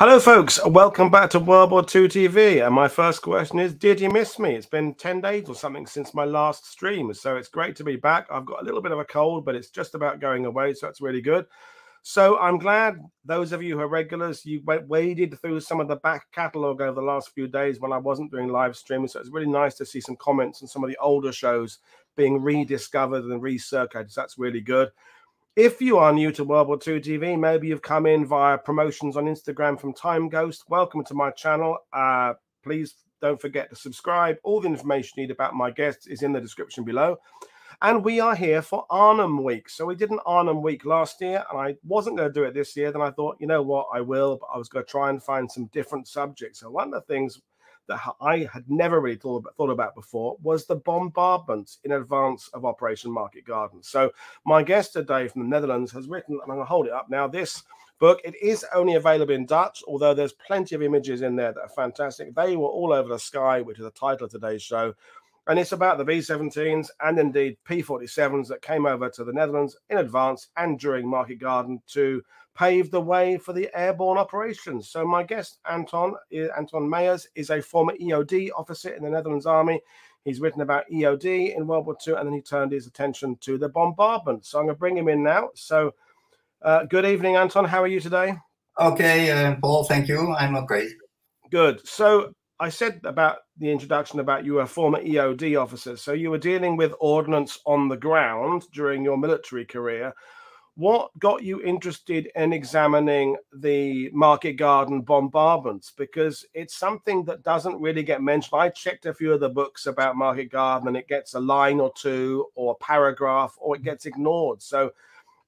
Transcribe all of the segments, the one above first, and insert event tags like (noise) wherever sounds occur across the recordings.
Hello, folks. Welcome back to World War II TV. And my first question is Did you miss me? It's been 10 days or something since my last stream. So it's great to be back. I've got a little bit of a cold, but it's just about going away. So that's really good. So I'm glad those of you who are regulars, you waded through some of the back catalogue over the last few days when I wasn't doing live streaming. So it's really nice to see some comments on some of the older shows being rediscovered and recirculated. So that's really good. If you are new to World War II TV, maybe you've come in via promotions on Instagram from Time Ghost. Welcome to my channel. Uh, please don't forget to subscribe. All the information you need about my guests is in the description below. And we are here for Arnhem Week. So we did an Arnhem Week last year, and I wasn't going to do it this year. Then I thought, you know what, I will, but I was going to try and find some different subjects. So one of the things that I had never really thought about, thought about before was the bombardment in advance of Operation Market Garden. So my guest today from the Netherlands has written, and I'm going to hold it up now, this book. It is only available in Dutch, although there's plenty of images in there that are fantastic. They were all over the sky, which is the title of today's show. And it's about the B 17s and indeed P 47s that came over to the Netherlands in advance and during Market Garden to paved the way for the airborne operations. So my guest, Anton, Anton Meijers, is a former EOD officer in the Netherlands Army. He's written about EOD in World War II, and then he turned his attention to the bombardment. So I'm going to bring him in now. So uh, good evening, Anton. How are you today? Okay, uh, Paul, thank you. I'm okay. Good. So I said about the introduction about you were a former EOD officer. So you were dealing with ordnance on the ground during your military career. What got you interested in examining the market garden bombardments? Because it's something that doesn't really get mentioned. I checked a few of the books about market garden and it gets a line or two or a paragraph or it gets ignored. So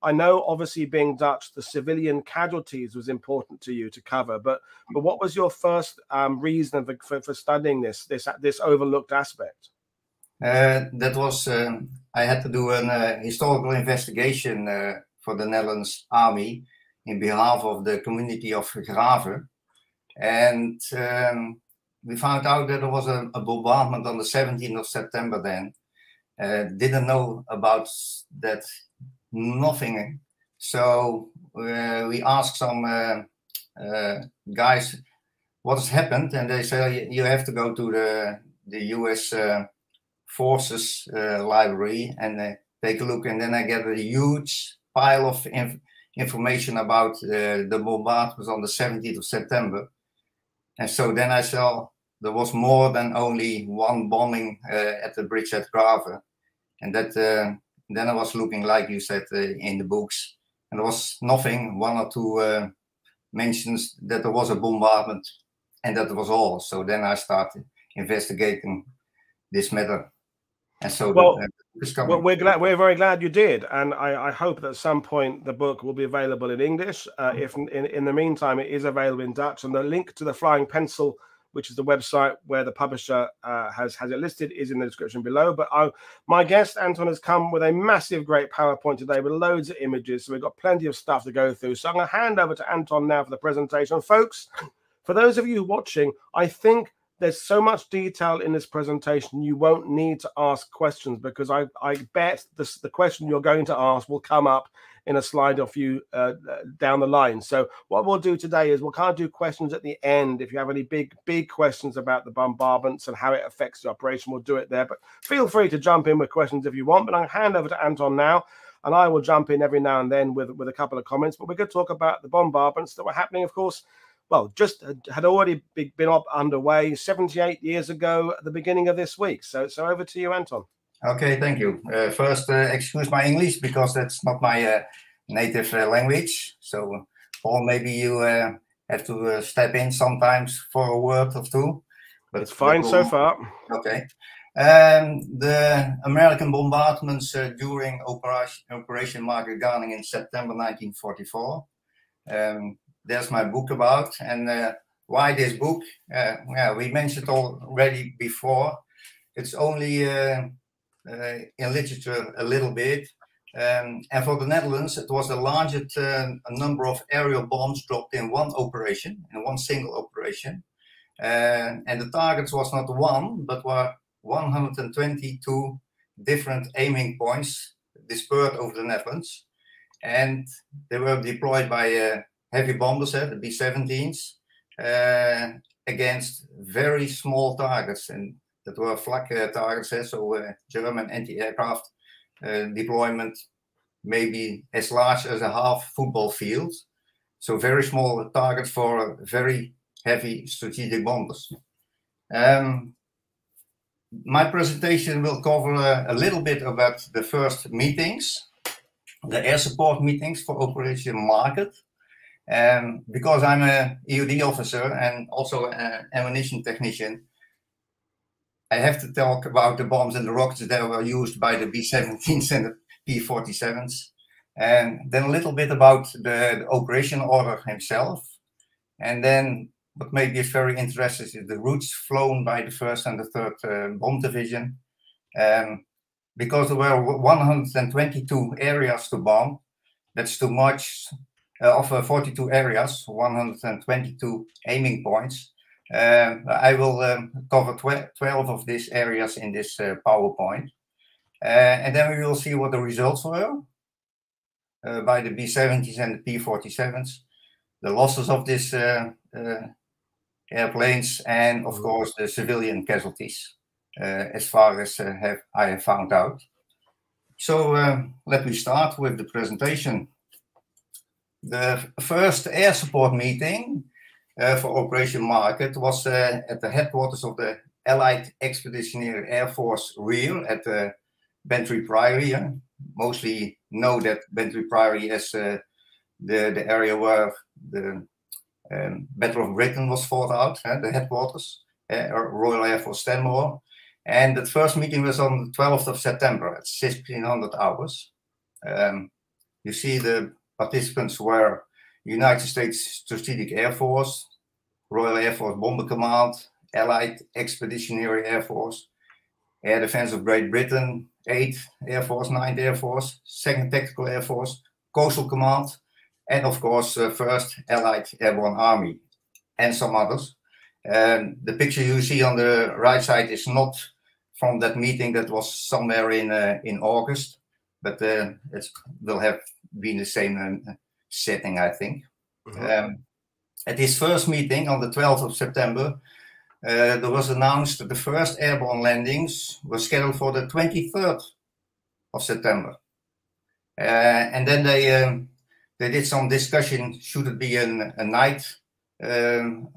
I know obviously being Dutch, the civilian casualties was important to you to cover, but but what was your first um, reason for, for, for, studying this this this overlooked aspect? Uh, that was um, I had to do an uh, historical investigation uh, for the Netherlands army in behalf of the community of Grave. And um, we found out that there was a, a, bombardment on the 17th of September then. Uh, didn't know about that nothing. So uh, we asked some uh, uh guys what has happened, and they say you have to go to the the U.S. Uh, forces uh, library and take a look. And then I get a huge pile of inf information about uh, the bombardment on the 17th of September. And so then I saw there was more than only one bombing uh, at the bridge at Grave. And that uh, then I was looking, like you said uh, in the books, and there was nothing, one or two uh, mentions that there was a bombardment, and that was all. So then I started investigating this matter. And so well, the, well, we're glad. We're very glad you did, and I, I, hope that at some point the book will be available in English. Uh, if in, in the meantime it is available in Dutch, and the link to the Flying Pencil, which is the website where the publisher uh, has has it listed, is in the description below. But I, my guest Anton has come with a massive, great PowerPoint today with loads of images, so we've got plenty of stuff to go through. So I'm going to hand over to Anton now for the presentation, folks. For those of you watching, I think there's so much detail in this presentation you won't need to ask questions because i, I bet this, the question you're going to ask will come up in a slide of you uh, down the line. So what we'll do today is we'll kind of do questions at the end. If you have any big big questions about the bombardments and how it affects the operation we'll do it there. But feel free to jump in with questions if you want but i'll hand over to anton now and i will jump in every now and then with with a couple of comments. But we could talk about the bombardments that were happening of course well, just had already been up underway 78 years ago at the beginning of this week. So, so over to you, Anton. Okay, thank you. Uh, first, uh, excuse my English because that's not my uh, native uh, language. So, Paul, maybe you uh, have to uh, step in sometimes for a word or two. But it's fine so far. Okay. Um, the American bombardments during Operation, Operation Market in September 1944. Um, there's my book about. And uh, why this book? Uh, yeah, we mentioned already before. It's only uh, uh, in literature a little bit. Um, and for the Netherlands, it was the largest uh, number of aerial bombs dropped in one operation, in one single operation. Uh, and the targets was not one, but were 122 different aiming points dispersed over the Netherlands. And they were deployed by heavy bombers, the B-17s. uh, against very small targets, and that were flak targets, eh? so uh, German anti-aircraft deployment, maybe as large as a half football field. So very small targets for very heavy strategic bombers. Um, my presentation will cover a, a, little bit about the first meetings, the air support meetings for Operation Market. Um, because I'm a EOD officer and also an ammunition technician, I have to talk about the bombs and the rockets that were used by the B-17s (laughs) and the P-47s. And then a little bit about the, the operation order himself. And then what maybe is very interesting is the routes flown by the first and the third uh, bomb division. Um, because there were 122 areas to bomb, that's too much. Uh, of uh, 42 areas, 122 aiming points. Uh, I will um, cover 12 of these areas in this uh, PowerPoint. Uh, and then we will see what the results were uh, by the B-17s and the P-47s, the losses of these airplanes, and of mm-hmm. course the civilian casualties, as far as have, I have found out. So let me start with the presentation. The first air support meeting uh, for Operation Market was uh, at the headquarters of the Allied Expeditionary Air Force rear at uh, Bentley Priory. Mostly know that Bentley Priory is uh, the, the area where the um, Battle of Britain was fought out, uh, the headquarters, uh, Royal Air Force Stanmore. And the first meeting was on the 12th of September at 1600 hours. Um, you see the participants were United States Strategic Air Force, Royal Air Force Bomber Command, Allied Expeditionary Air Force, Air Defense of Great Britain, 8th Air Force, 9th Air Force, 2nd Tactical Air Force, Coastal Command, and of course, uh, 1st Allied Airborne Army, and some others. And the picture you see on the right side is not from that meeting that was somewhere in uh, in August, but uh, it will have been the same um, setting, I think. Mm-hmm. Um, at his first meeting on the 12th of September, uh, there was announced that the first airborne landings were scheduled for the 23rd of September. Uh, and then they um, they did some discussion: should it be an, a night um,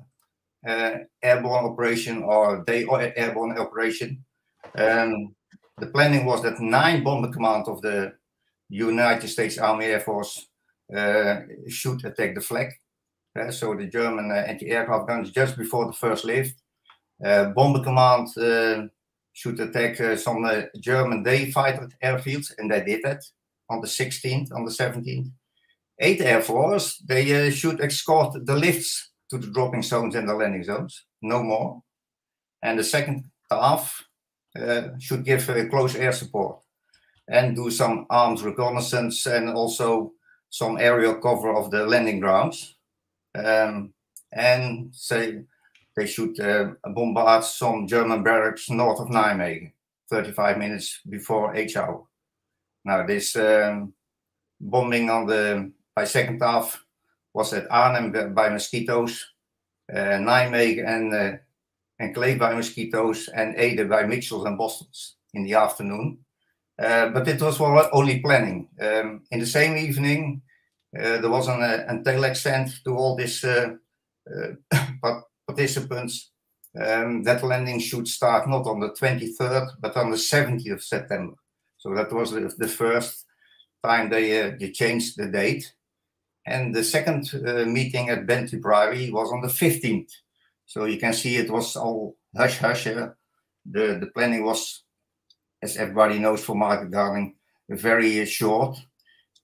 uh, airborne operation or day airborne operation? Um, the planning was that nine bomber command of the United States Army Air Force uh, should attack the flak. Uh, so the German uh, anti-aircraft guns just before the first lift. Bomber Command should attack some German day fighter airfields, and they did that on the 16th, on the 17th. 8th Air Force, they should escort the lifts to the dropping zones and the landing zones, no more. And the second TAF uh, should give uh, close air support and do some armed reconnaissance and also some aerial cover of the landing grounds. Um, and say they should uh, bombard some German barracks north of Nijmegen, 35 minutes before H hour. Now, this um, bombing on the by second TAF was at Arnhem by mosquitoes, uh, Nijmegen and uh, and Kleef by mosquitoes, and Ede by Mitchells and Bostons in the afternoon. Uh, but it was only planning. Um, in the same evening, there was an, uh, sent to all these participants um, that landing should start not on the 23rd, but on the 17th of September. So that was the, the first time they, uh, they changed the date. And the second uh, meeting at Bentley Priory was on the 15th. So you can see it was all hush hush. Uh, the, the planning was as everybody knows for market gardening, very short.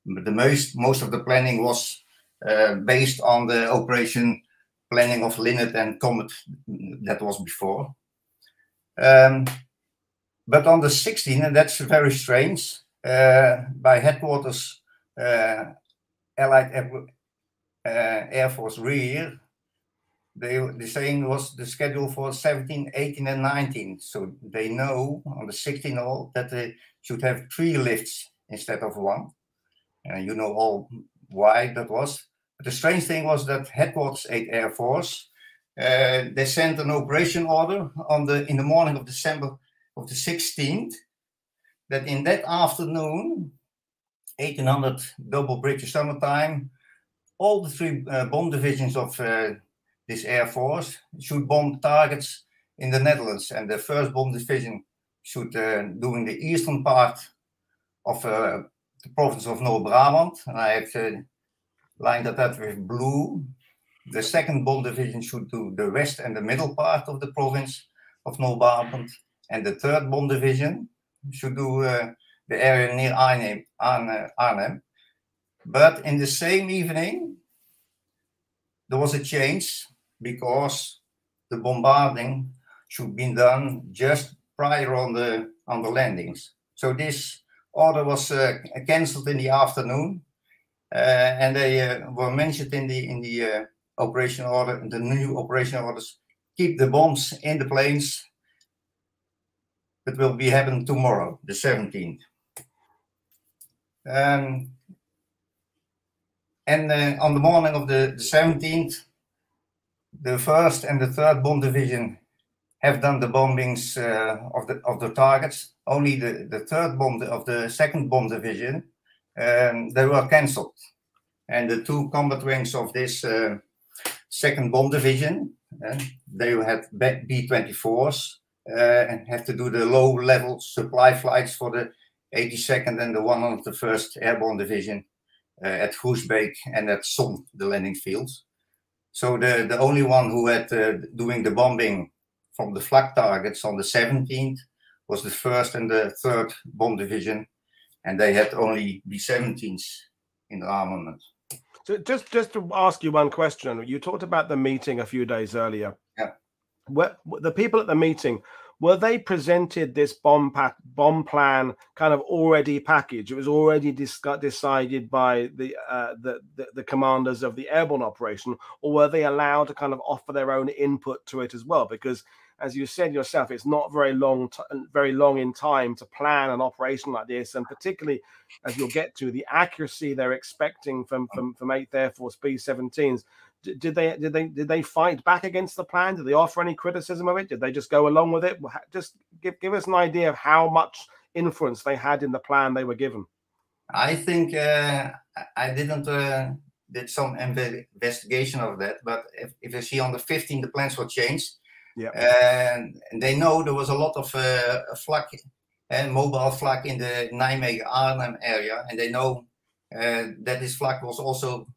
But the most most of the planning was uh, based on the operation planning of Linnet and Comet that was before. Um, but on the 16th, and that's very strange, uh, by headquarters uh, Allied Air, uh, Air Force rear, they the saying was the schedule for 17, 18, and 19. So they know on the 16th all that they should have three lifts instead of one. And you know all why that was. But the strange thing was that headquarters 8 Air Force uh, they sent an operation order on the in the morning of December of the 16th. That in that afternoon, 1800 double British summertime, all the three uh, bomb divisions of uh, this air force should bomb targets in the Netherlands, and the first bomb division should uh, in the eastern part of uh, the province of North Brabant, and I have uh, lined that up with blue. The second bomb division should do the west and the middle part of the province of North Brabant, and the third bomb division should do uh, the area near Arnhem, Arnhem. But in the same evening, there was a change because the bombarding should be done just prior on the on the landings. So this order was uh, cancelled in the afternoon, uh, and they uh, were mentioned in the in the uh, operation order, the new operation orders. Keep the bombs in the planes. It will be happening tomorrow, the 17th. Um, and uh, on the morning of the, the 17th, the first and the third bomb division have done the bombings uh, of the of the targets. Only the, the third bomb of the second bomb division um, they were cancelled, and the two combat wings of this uh, second bomb division uh, they had B-24s uh, and have to do the low level supply flights for the 82nd and the 101st Airborne Division uh, at Groesbeek and at Son, the landing fields. So the, the only one who had uh, doing the bombing from the flak targets on the 17th was the first and the third bomb division, and they had only B-17s in the armament. So just just to ask you one question, you talked about the meeting a few days earlier. Yeah. Where, the people at the meeting were they presented this bomb pack, bomb plan kind of already packaged? It was already decided by the, uh, the, the the commanders of the airborne operation, or were they allowed to kind of offer their own input to it as well? Because as you said yourself, it's not very long, very long in time to plan an operation like this, and particularly as you'll get to the accuracy they're expecting from from from 8th Air Force B-17s did they did they did they fight back against the plan? Did they offer any criticism of it? Did they just go along with it? Just give give us an idea of how much influence they had in the plan they were given. I think uh, I didn't uh, did some investigation of that, but if, if you see on the 15th the plans were changed, yeah, and, and they know there was a lot of uh, flak and uh, mobile flak in the Nijmegen Arnhem area, and they know that this flak was also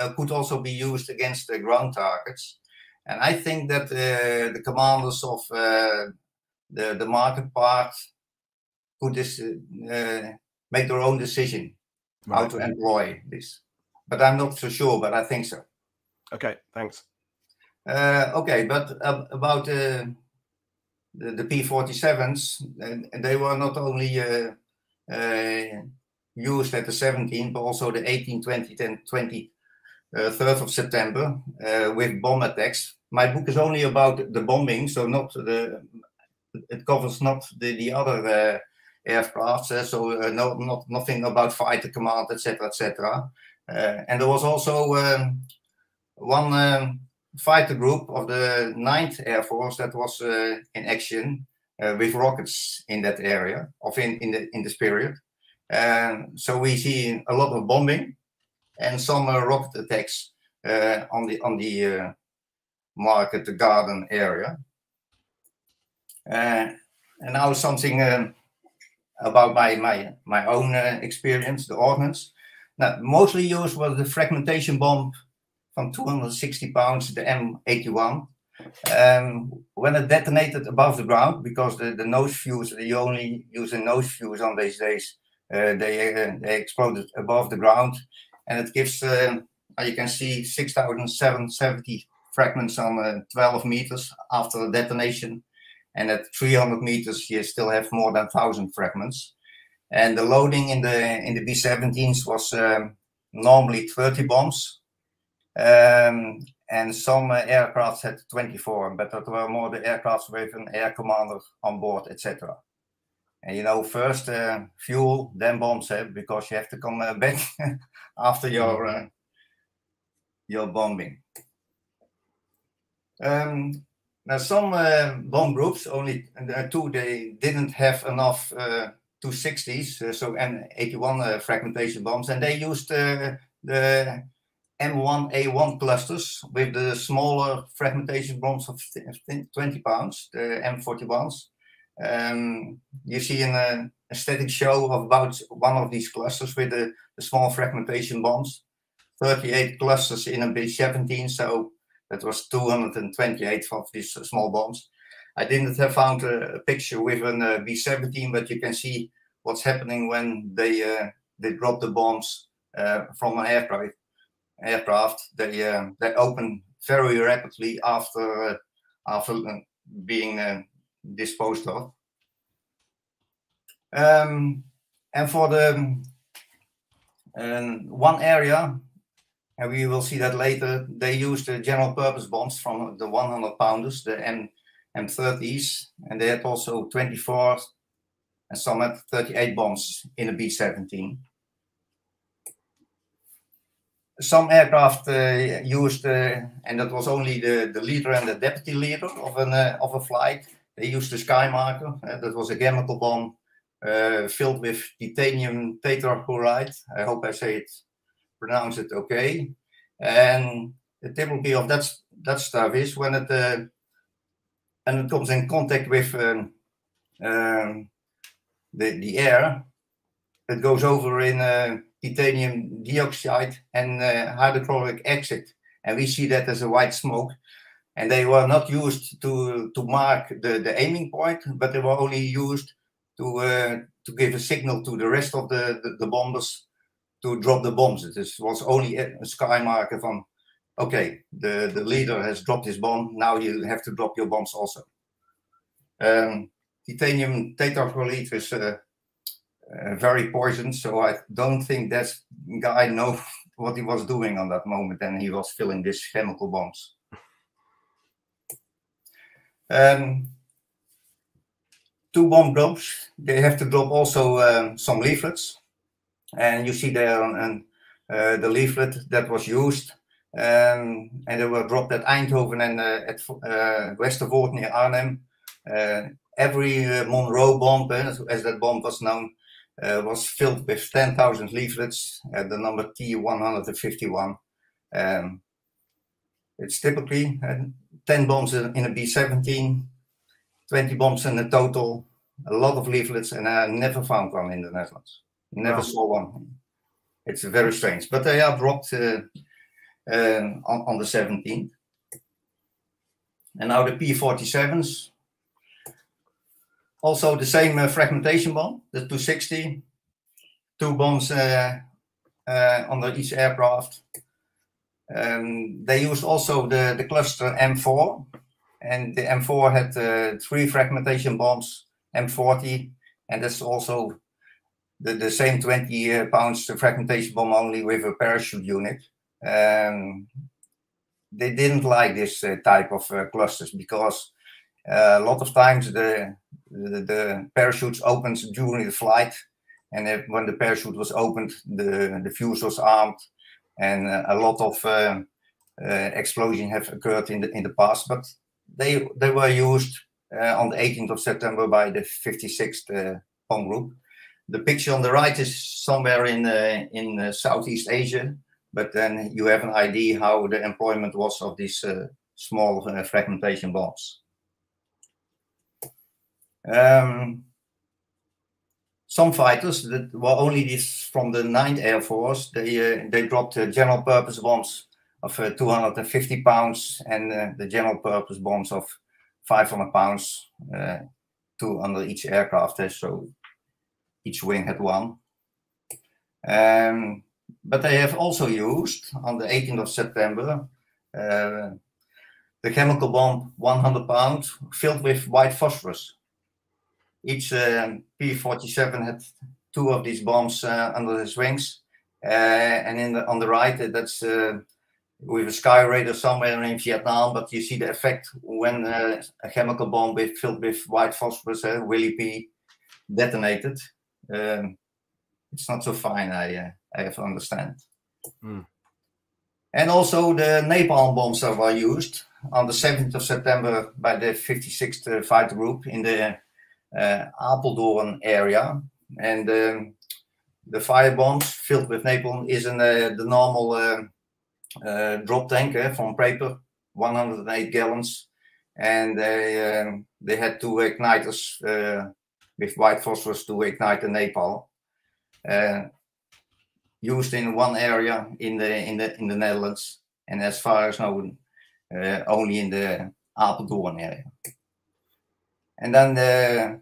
uh, could also be used against the ground targets. And I think that uh, the commanders of uh, the, the market part could this, make their own decision right. how to employ this. But I'm not so sure, but I think so. Okay, thanks. Uh, okay, but uh, about uh, the, the P-47s, they were not only used at the 17th, but also the 18th, 20th, and 20 3rd uh, of September uh, with bomb attacks. My book is only about the bombing, so not the. It covers not the the other uh, aircraft, so no, not nothing about fighter command, etc., etc. and there was also um, one um, fighter group of the 9th Air Force that was uh, in action uh, with rockets in that area of in, in the in this period. Um, so we see a lot of bombing and some uh, rocket attacks uh, on the on the uh, market, the garden area. and now something um, about my my my own experience, the ordnance. Now, mostly used was the fragmentation bomb from 260 pounds, the M81. Um, when it detonated above the ground, because the, the nose fuse, you only use a nose fuse on these days, they, uh, they exploded above the ground and it gives, uh, you can see 6,770 fragments on uh, 12 meters after the detonation. And at 300 meters, you still have more than 1,000 fragments. And the loading in the in the B-17s was um, normally 30 bombs. Um, and some uh, aircraft had 24, but that were more the aircraft with an air commander on board, etc. And you know, first uh, fuel, then bombs, eh? because you have to come uh, (laughs) back after your uh, your bombing. Um, now, some uh, bomb groups, only uh, two, they didn't have enough uh, 260s, uh, so M81 uh, fragmentation bombs, and they used uh, the M1A1 clusters with the smaller fragmentation bombs of 20 pounds, the M41s. Um, you see in a, a, static show of about one of these clusters with the, the small fragmentation bombs, 38 clusters in a B17, so that was 228 of these small bombs. I didn't have found a, picture with an uh, B17, but you can see what's happening when they uh, they drop the bombs uh, from an aircraft. Aircraft they uh, they open very rapidly after uh, after uh, being disposed of. Um, and for the um, one area and we will see that later. They used the general purpose bombs from the 100 pounders, the M M30s, and they had also 24 and some had 38 bombs in a B-17. Some aircraft uh, used, uh, and that was only the, the leader and the deputy leader of an uh, of a flight. They used the Skymarker. Uh, that was a chemical bomb uh, filled with titanium tetrachloride. I hope I say it pronounce it okay. And the typically of that that stuff is when it uh, and it comes in contact with um, um, the the air, it goes over in uh, titanium dioxide and hydrochloric acid, and we see that as a white smoke. And they were not used to to mark the the aiming point, but they were only used to uh, to give a signal to the rest of the the, the bombers to drop the bombs. It was only a sky marker from, okay, the, the leader has dropped his bomb. Now you have to drop your bombs also. Um, titanium tetrachloride is uh, uh, very poisoned, so I don't think that guy know (laughs) what he was doing on that moment, and he was filling these chemical bombs. Um, two bomb drops. They have to drop also um, some leaflets and you see there on, uh, the leaflet that was used. Um, and they were dropped at Eindhoven and uh, at uh, Westervoort near Arnhem. Uh, every uh, Monroe bomb, as, as, that bomb was known, uh, was filled with 10,000 leaflets at the number T151. Um, it's typically 10 bombs in, a B-17, 20 bombs in a total, a lot of leaflets, and I never found one in the Netherlands. Never saw one. It's very strange. But they are dropped uh, um, on, on the 17th. And now the P47s. Also the same uh, fragmentation bomb, the 260. Two bombs uh, uh, under each aircraft. Um, they used also the, the cluster M4. And the M4 had uh, three fragmentation bombs, M40. And that's also the, the same 20 uh, pounds fragmentation bomb only with a parachute unit. Um, they didn't like this uh, type of uh, clusters because uh, a lot of times the, the, the parachutes opened during the flight, and when the parachute was opened, the the fuse was armed, and uh, a lot of uh, explosions have occurred in the in the past. But they they were used on the 18th of September by the 56th bomb group the picture on the right is somewhere in uh, in uh, Southeast Asia, but then you have an idea how the employment was of these uh, small uh, fragmentation bombs. Um, some fighters that were only these from the 9th Air Force, they uh, they dropped general purpose bombs of uh, 250 pounds and the general purpose bombs of 500 pounds, two under each aircraft. So each wing had one. Um, but they have also used on the 18th of September uh, the chemical bomb 100 pounds filled with white phosphorus. Each uh, P-47 had two of these bombs uh, under his wings, uh, and in the, on the right uh, that's uh, with a Skyraider somewhere in Vietnam. But you see the effect when a chemical bomb with, filled with white phosphorus, uh, P, detonated um, it's not so fine. I uh, I have to understand. Mm. And also the napalm bombs that were used. on the 7th of September by the 56th Fighter Group in the uh, Apeldoorn area. And um, the fire bombs filled with napalm is in uh, the normal uh, drop tank from paper, 108 gallons. And they, um, they had two igniters with white phosphorus to ignite the napalm. used in one area in the in the in the Netherlands, and as far as known, uh, only in the Apeldoorn area. And then the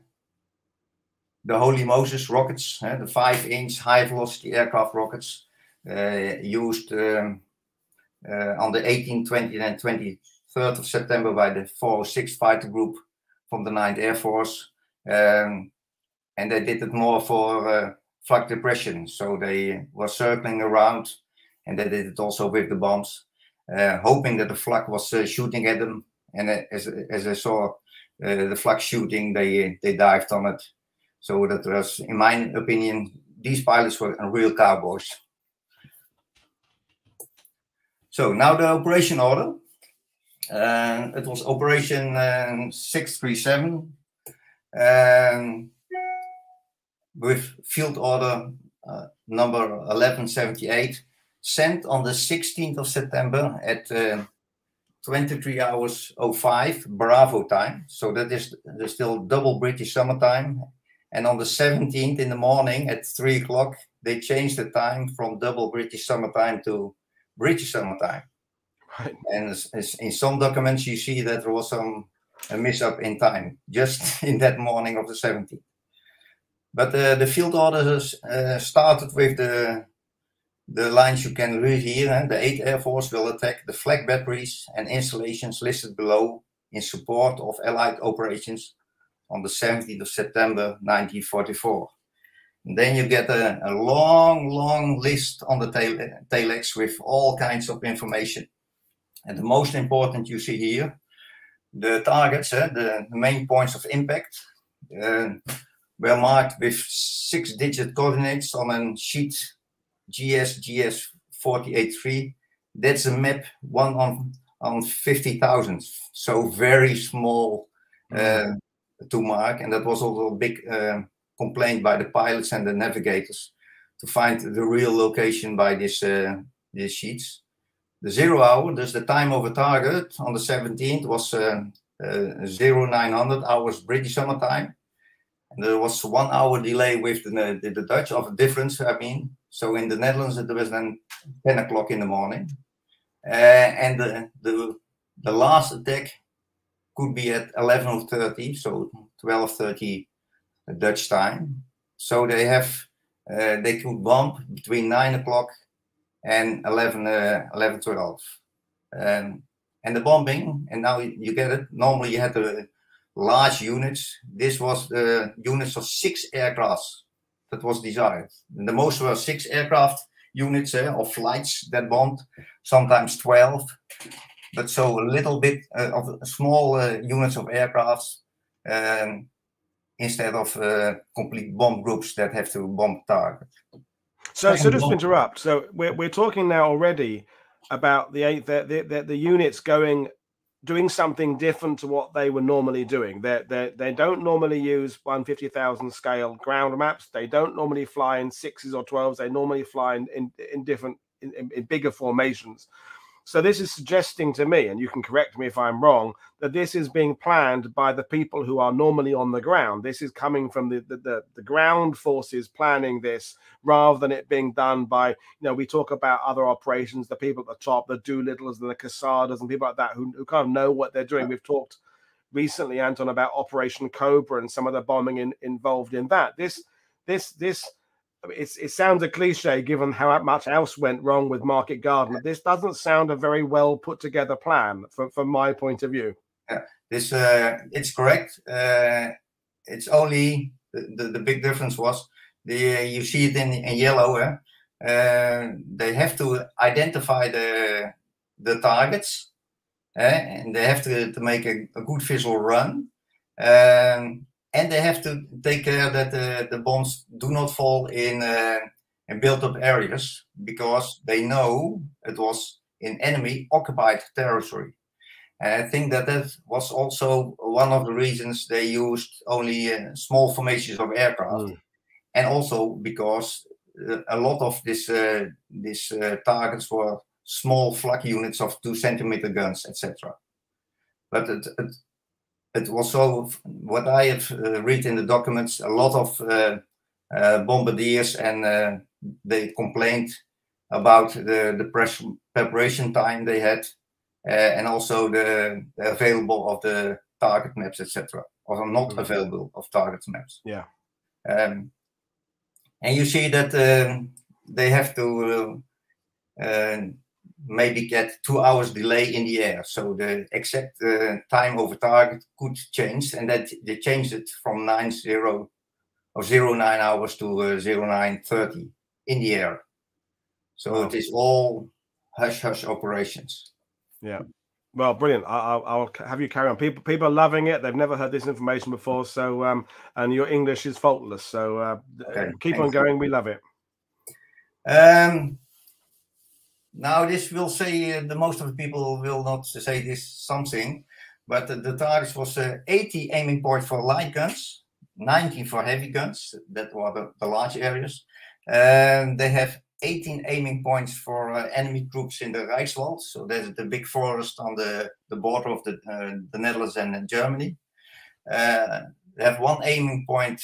the Holy Moses rockets, uh, the five-inch high-velocity aircraft rockets, uh, used um, uh, on the 18th, 20th, and 23rd of September by the 406 Fighter Group from the 9th Air Force. Um, and they did it more for uh, flak depression. So they were circling around, and they did it also with the bombs, uh, hoping that the flak was uh, shooting at them. And as as I saw the flak shooting, they they dived on it so that was, in my opinion, these pilots were real cowboys. So now the operation order. Uh, it was Operation uh, 637 um, with field order uh, number 1178 sent on the 16th of September at uh, 23 hours 05 Bravo time. So that is still double British summer time and on the 17th in the morning at three o'clock, they changed the time from double British summertime to British summertime. Right. And in some documents, you see that there was some a mishap in time just (laughs) in that morning of the 17th. But uh, the field orders uh, started with the the lines you can read here. Eh? The 8th Air Force will attack the flak batteries and installations listed below in support of Allied operations on the 17th of September 1944. And then you get a, a, long, long list on the telex with all kinds of information. And the most important you see here, the targets, uh, the, main points of impact, uh, were marked with six-digit coordinates on a sheet GS 483. That's a map one on on 50,000, so very small uh, to mark. And that was also a big uh, complaint by the pilots and the navigators to find the real location by this, uh, these sheets. The zero hour, thus the time of a target on the 17th was uh, uh, 0900 hours British summer time. And there was one hour delay with the, the, the Dutch of a difference, I mean. So in the Netherlands, it was then 10 o'clock in the morning. Uh, and the, the, the last attack could be at 11.30, so 12.30 Dutch time. So they have, uh, they could bump between 9 o'clock and 11, uh, 11 12. Um, and the bombing, and now you get it, normally you had the large units. This was the units of six aircrafts that was desired. And the most were six aircraft units uh, of flights that bombed, sometimes 12 but so a little bit uh, of small uh, units of aircrafts um, instead of uh, complete bomb groups that have to bomb targets. So, so just to interrupt. So we're, we're talking now already about the the, the, the units going doing something different to what they were normally doing. They they they don't normally use 150,000 scale ground maps. They don't normally fly in sixes or twelves. They normally fly in in, in different in, in, bigger formations. So this is suggesting to me, and you can correct me if I'm wrong, that this is being planned by the people who are normally on the ground. This is coming from the the, the, the ground forces planning this rather than it being done by, you know, we talk about other operations, the people at the top, the Doolittles and the Quesadas and people like that who, who kind of know what they're doing. We've talked recently, Anton, about Operation Cobra and some of the bombing in, involved in that. This this this it's, it sounds a cliche given how much else went wrong with Market Garden. This doesn't sound a very well put together plan from, from my point of view. Yeah, this uh, it's correct. Uh, it's only the, the, the, big difference was the uh, you see it in, in yellow. Eh? Uh, they have to identify the the targets, eh? and they have to, to make a, a good visual run. Um, and they have to take care that the, the bombs do not fall in, uh, in built-up areas because they know it was in enemy occupied territory. And I think that that was also one of the reasons they used only uh, small formations of aircraft, mm. and also because uh, a lot of this uh, these uh, targets were small flak units of two centimeter guns, etc. But it, it, it was so what I have uh, read in the documents. A lot of uh, bombardiers and they complained about the the preparation time they had uh, and also the, the, available of the target maps, etc., or not mm-hmm. available of target maps. Yeah. Um, and you see that um, they have to uh, uh, maybe get two hours delay in the air, so the exact uh, time over target could change, and that they changed it from nine zero or zero nine hours to uh, zero nine thirty in the air. So wow. it is all hush hush operations. Yeah. Well, brilliant. I'll, I'll, have you carry on. People, people are loving it. They've never heard this information before. So, um, and your English is faultless. So, uh, okay. keep on going. We love it. Um, now, this will say uh, the most of the people will not say this something, but the, target was uh, 80 aiming points for light guns, 19 for heavy guns. That were the, the large areas. And they have 18 aiming points for uh, enemy troops in the Reichswald. So there's the big forest on the, the border of the, uh, the Netherlands and Germany. Uh, they have one aiming point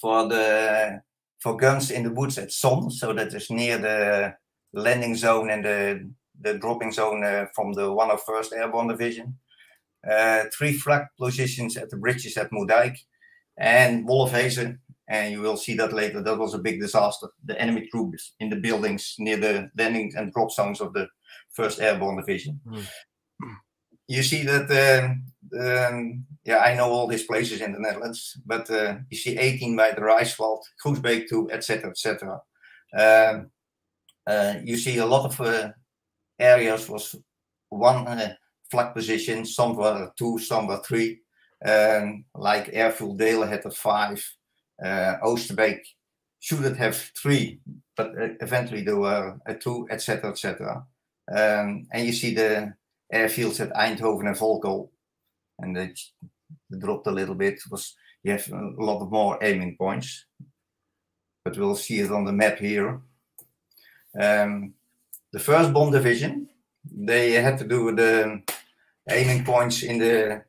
for the for guns in the woods at Son, so that is near the landing zone and the, the dropping zone uh, from the 101st Airborne Division. Uh, three flak positions at the bridges at Moerdijk and Wolfheze and you will see that later. That was a big disaster. The enemy troops in the buildings near the landing and drop zones of the First Airborne Division. Mm. You see that, um, um, yeah, I know all these places in the Netherlands, but uh, you see 18 by the Reichswald, Groesbeek 2, etc., etc. Um, you see a lot of uh, areas was one uh, flak position, some were two, some were three. Um, like Airfield Dale had a five, uh, Oosterbeek shouldn't have three, but eventually there were uh, two, etc., etc. Um, and you see the airfields at Eindhoven and Volkel, and they dropped a little bit. Was you have a lot of more aiming points, but we'll see it on the map here. Um, the first bomb division, they had to do the aiming points in the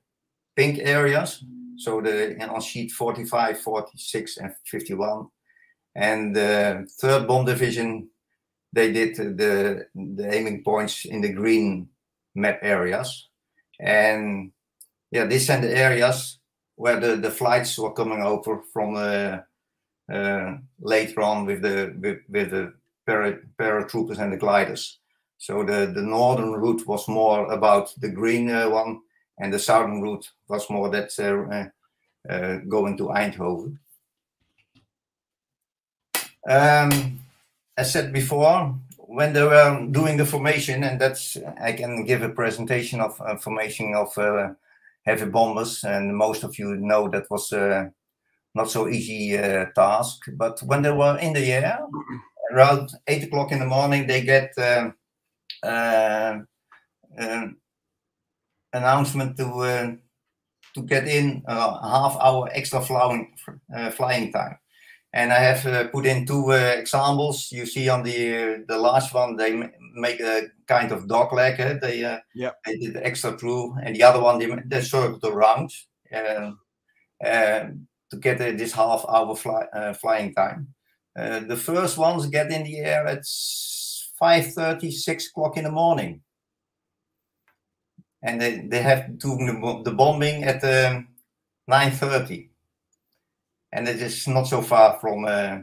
pink areas so the on sheet 45, 46, and 51. And the third bomb division, they did the, the aiming points in the green map areas. And yeah, these are the areas where the, the flights were coming over from uh, uh, later on with the with, with the para, paratroopers and the gliders. So the, the northern route was more about the green uh, one, and the southern route was more that uh, uh, going to Eindhoven. Um, as said before, when they were doing the formation, and that's I can give a presentation of uh, formation of uh, heavy bombers, and most of you know that was uh, not so easy uh, task. But when they were in the air, around eight o'clock in the morning, they get um, announcement to uh, to get in a half hour extra flying uh, flying time. And I have uh, put in two examples. You see on the the last one, they make a kind of dog leg. Eh? They yeah. they did extra crew, and the other one they, they circled around um, to get this half hour fly, flying time. Uh, the first ones get in the air at 5.30, 6 o'clock in the morning. And they, they have to the, the bombing at um, 9.30 and it is not so far from uh,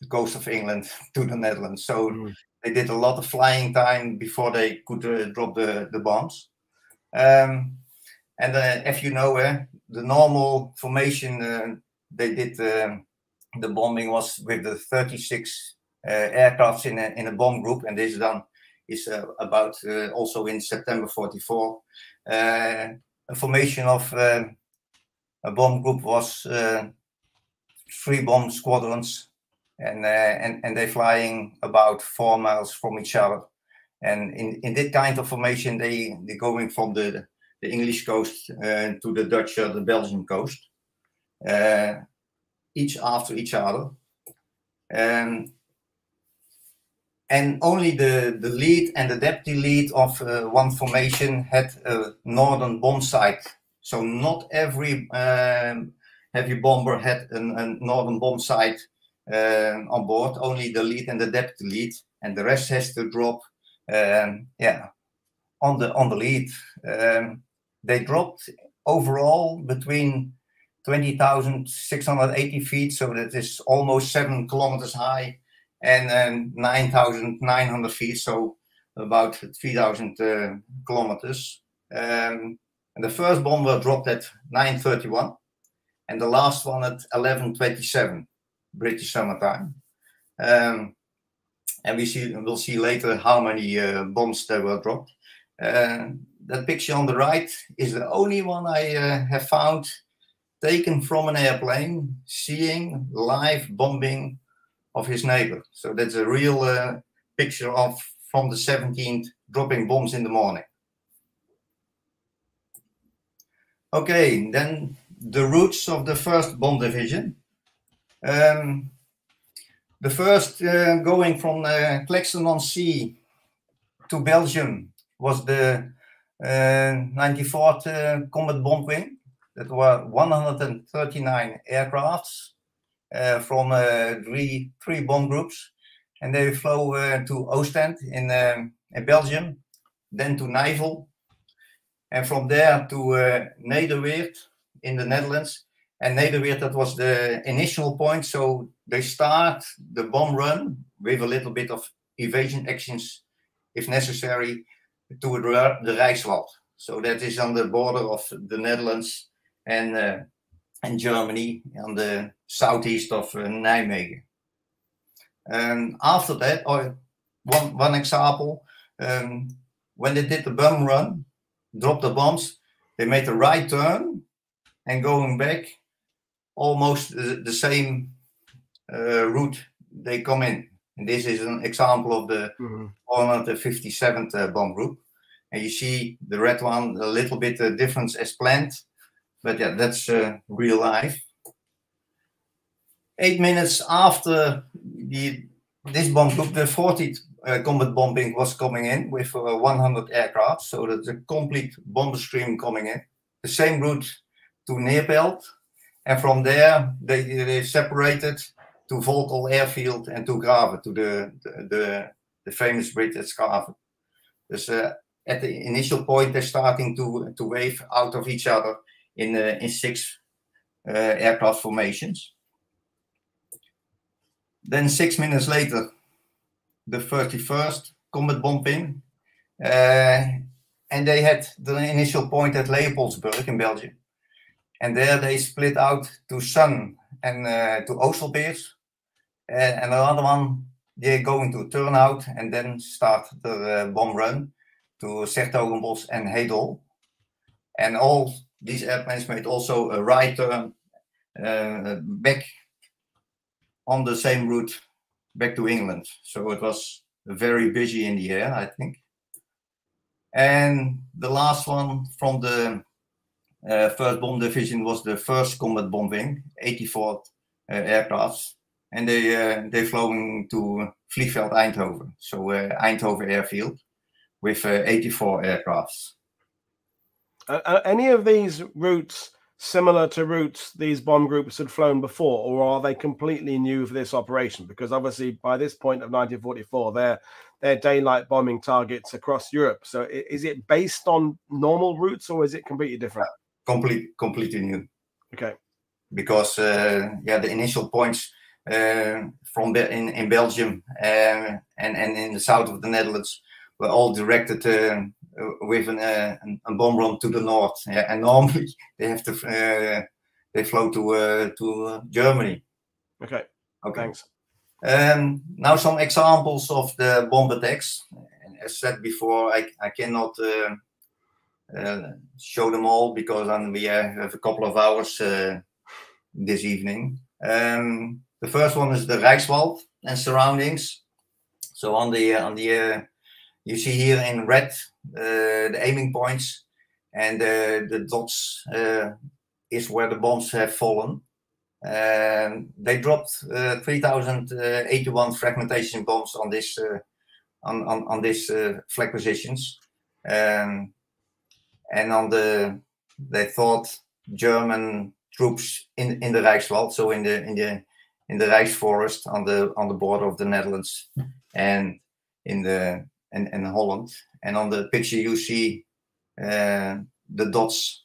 the coast of England (laughs) to the Netherlands. So mm. they did a lot of flying time before they could uh, drop the, the bombs. Um, and uh, if you know uh, the normal formation uh, they did um, the bombing was with the 36 uh, aircrafts in a, in a bomb group and this is done is uh, about uh, also in September 44. Uh, a formation of a bomb group was three bomb squadrons and, and, and they're flying about four miles from each other. And in, in that kind of formation, they, they're going from the, the English coast uh, to the Dutch or the Belgian coast, uh, each after each other. Um, and only the, the lead and the deputy lead of uh, one formation had a Norden bomb sight. So not every um, heavy bomber had a Norden bomb sight uh, on board. Only the lead and the deputy lead, and the rest has to drop. Um, yeah, on the on the lead. Um, they dropped overall between 20,680 feet, so that is almost seven kilometers high, and um, 9,900 feet, so about 3,000 uh, kilometers. Um, and the first bomb was dropped at 931, and the last one at 1127 British summertime. Um, and we see we'll see later how many uh, bombs there were dropped. Uh, that picture on the right is the only one I uh, have found taken from an airplane, seeing live bombing of his neighbor. So that's a real uh, picture of from the 17th dropping bombs in the morning. Okay, then the roots of the first bomb division. Um, the first uh, going from uh, Clacton on Sea to Belgium was the uh, 94th uh, Combat Bomb Wing. That were 139 aircrafts uh, from uh, three, three bomb groups. And they flew to Ostend in, um, in Belgium, then to Nijvel, and from there to Nederweert in the Netherlands. And Nederweert, that was the initial point. So they start the bomb run with a little bit of evasion actions if necessary to the, Reichswald. So that is on the border of the Netherlands and uh, and Germany on the southeast of uh, Nijmegen. And after that, or one one example, um, when they did the bomb run, dropped the bombs, they made a right turn and going back almost the, the same uh, route they come in. And this is an example of the mm-hmm. 457th uh, bomb group. And you see the red one, a little bit uh, difference as planned. But yeah, that's uh, real life. Eight minutes after the this bomb group, the 40th uh, combat bombing was coming in with uh, 100 aircraft. So that's a complete bomb stream coming in. The same route to Neerpelt. And from there, they, they separated to Volkel Airfield and to Grave, to the, the, the, famous bridge at Grave. Dus uh, at the initial point, they're starting to, to wave out of each other in, in six uh, aircraft formations. Then six minutes later, the 31st combat bombing. Uh, and they had the initial point at Leopoldsburg in Belgium. And there they split out to Son and uh, to Oostelbeers. Uh, and another one, they're going to Turnhout and then start the uh, bomb run to 's-Hertogenbosch and Hedel. And all these airplanes made also a right turn uh, back on the same route back to England. So it was very busy in the air, I think. And the last one from the uh, first bomb division was the first combat bombing, 84 uh, aircrafts, and they uh, they flown to Vliegveld Eindhoven, so uh, Eindhoven airfield, with uh, 84 aircrafts. Are any of these routes similar to routes these bomb groups had flown before, or are they completely new for this operation? Because obviously, by this point of 1944, they're they're daylight bombing targets across Europe. So, is it based on normal routes, or is it completely different? complete, completely new. Okay. Because uh, yeah, the initial points uh, from the, in in Belgium uh, and and in the south of the Netherlands were all directed uh, with an, uh, a bomb run to the north. Yeah, and normally (laughs) they have to uh, they flow to to Germany. Okay. Okay. Thanks. Um, now some examples of the bomb attacks. As said before, I, I cannot uh, show them all because then we have a couple of hours uh, this evening. Um, the first one is the Reichswald and surroundings. So on the on the you see here in red the aiming points, and the dots is where the bombs have fallen. Um, they dropped uh, 3,081 fragmentation bombs on this uh, on, on, on these uh, flak positions, um, and on the they thought German troops in in the Reichswald, so in the in the in the Rijksforest on the on the border of the Netherlands and in the and, and Holland. And on the picture you see uh, the dots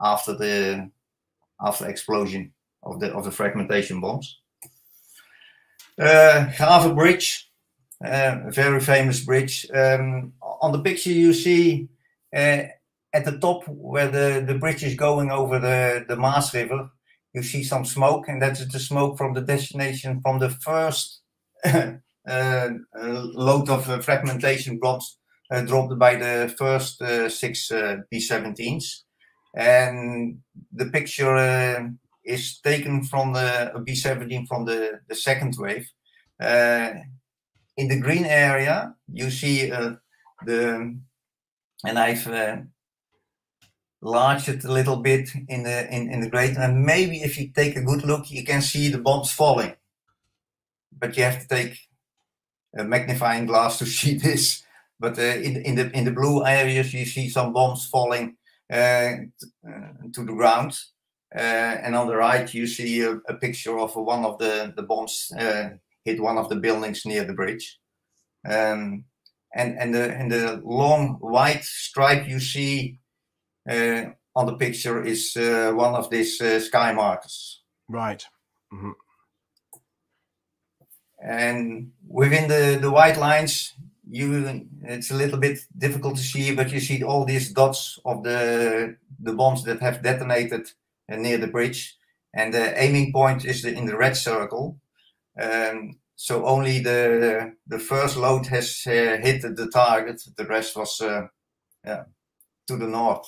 after the after explosion of the of the fragmentation bombs. Uh, Grave Bridge, uh, a very famous bridge. Um, on the picture you see uh, at the top where the, the bridge is going over the, the Maas River, you see some smoke, and that's the smoke from the destination from the first uh, (laughs) load of fragmentation bombs Eh, dropped by the first eh, six eh, B-17s. And the picture is taken from the B-17 from the, the second wave. In the green area, you see the, and I've enlarged it a little bit in the in, in the gray. And maybe if you take a good look, you can see the bombs falling. But you have to take a magnifying glass to (laughs) see this. But uh, in in the in the blue areas, you see some bombs falling uh, to the ground. Uh, and on the right, you see a, a, picture of one of the, the bombs uh, hit one of the buildings near the bridge. Um, and and the and the long white stripe you see uh, on the picture is uh, one of these uh, sky markers. Right. Mm -hmm. And within the the white lines, you it's a little bit difficult to see, but you see all these dots of the the bombs that have detonated near the bridge. And the aiming point is the, in the red circle. Um, so only the the first load has uh, hit the target. The rest was uh, yeah, to the north.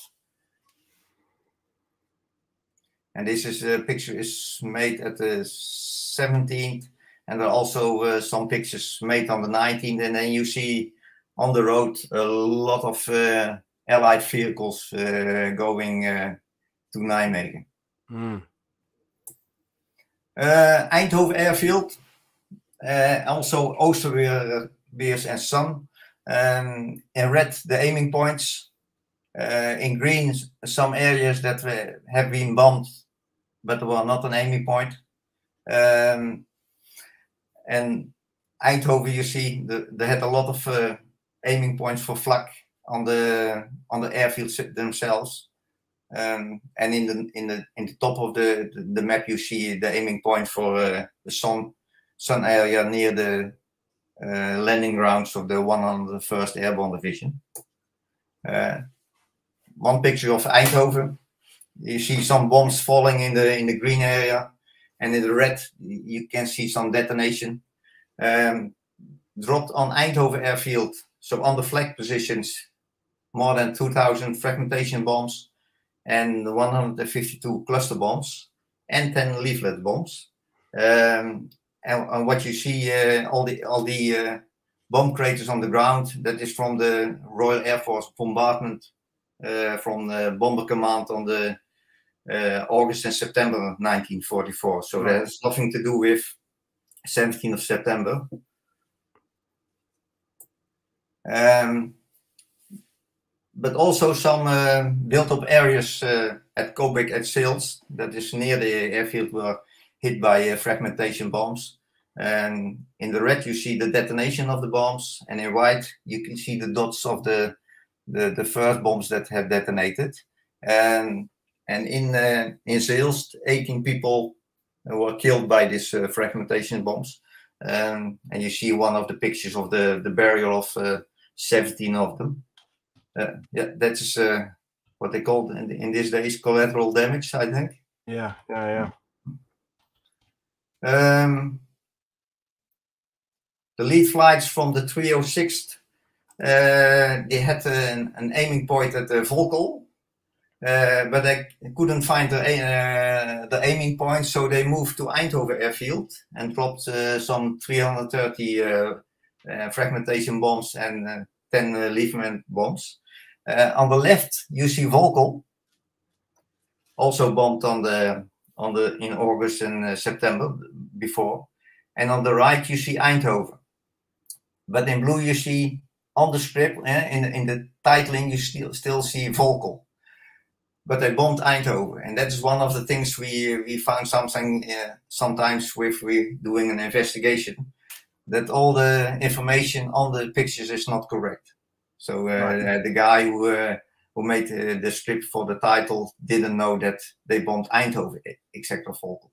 And this is a picture is made at the 17th, and there are also uh, some pictures made on the 19th. And then you see on the road a lot of uh, Allied vehicles uh, going to Nijmegen. Mm. Eindhoven Airfield, also Oosterweers and Son. Um, in red, the aiming points. Uh, in green, some areas that have been bombed, but were not an aiming point. Um, and Eindhoven, you see, the, they had a lot of uh, aiming points for flak on the on the airfields themselves. Um, and in the in the in the top of the the, the map, you see the aiming point for uh, the Son Son area near the uh, landing grounds of the 101st Airborne Division. Uh, one picture of Eindhoven. You see some bombs falling in the in the green area, and in the red you can see some detonation. Um, dropped on Eindhoven airfield, so on the flak positions, more than 2,000 fragmentation bombs and 152 cluster bombs and 10 leaflet bombs. Um, and, and, what you see, uh, all the all the uh, bomb craters on the ground, that is from the Royal Air Force bombardment uh, from the Bomber Command on the August and September 1944. So right. that has nothing to do with 17th of September. Um, but also some uh, built-up areas uh, at Kobik at Sils, that is near the airfield, were hit by uh, fragmentation bombs. And in the red, you see the detonation of the bombs, and in white, you can see the dots of the the, the first bombs that have detonated. And and in uh, in Zeelst, 18 people were killed by these uh, fragmentation bombs. Um, and you see one of the pictures of the the burial of uh, 17 of them. Uh, yeah, that's uh, what they call in, in these days collateral damage, I think. Yeah, yeah, yeah. Um, the lead flights from the 306th, uh, they had an, an, aiming point at the Volkel, uh, but they couldn't find the, uh, the aiming point, so they moved to Eindhoven airfield and dropped uh, some 330 fragmentation bombs and 10 uh, bombs. Uh, on the left, you see Volkel, also bombed on the on the in August and uh, September before, and on the right you see Eindhoven. But in blue you see on the script in in the titling you still still see Volkel. But they bombed Eindhoven, and that's one of the things we we found something uh, sometimes with we doing an investigation that all the information on the pictures is not correct. So uh, right. the guy who uh, who made uh, the script for the title didn't know that they bombed Eindhoven, except for Volkel.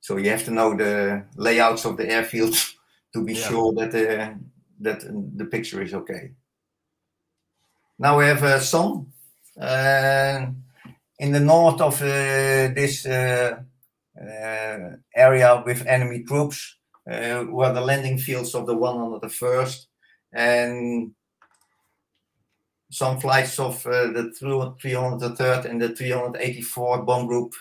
So you have to know the layouts of the airfields (laughs) to be yeah. sure that the that the picture is okay. Now we have uh. Uh, in the north of uh, this uh, area with enemy troops were the landing fields of the 101st and some flights of the 303rd and the 384th bomb group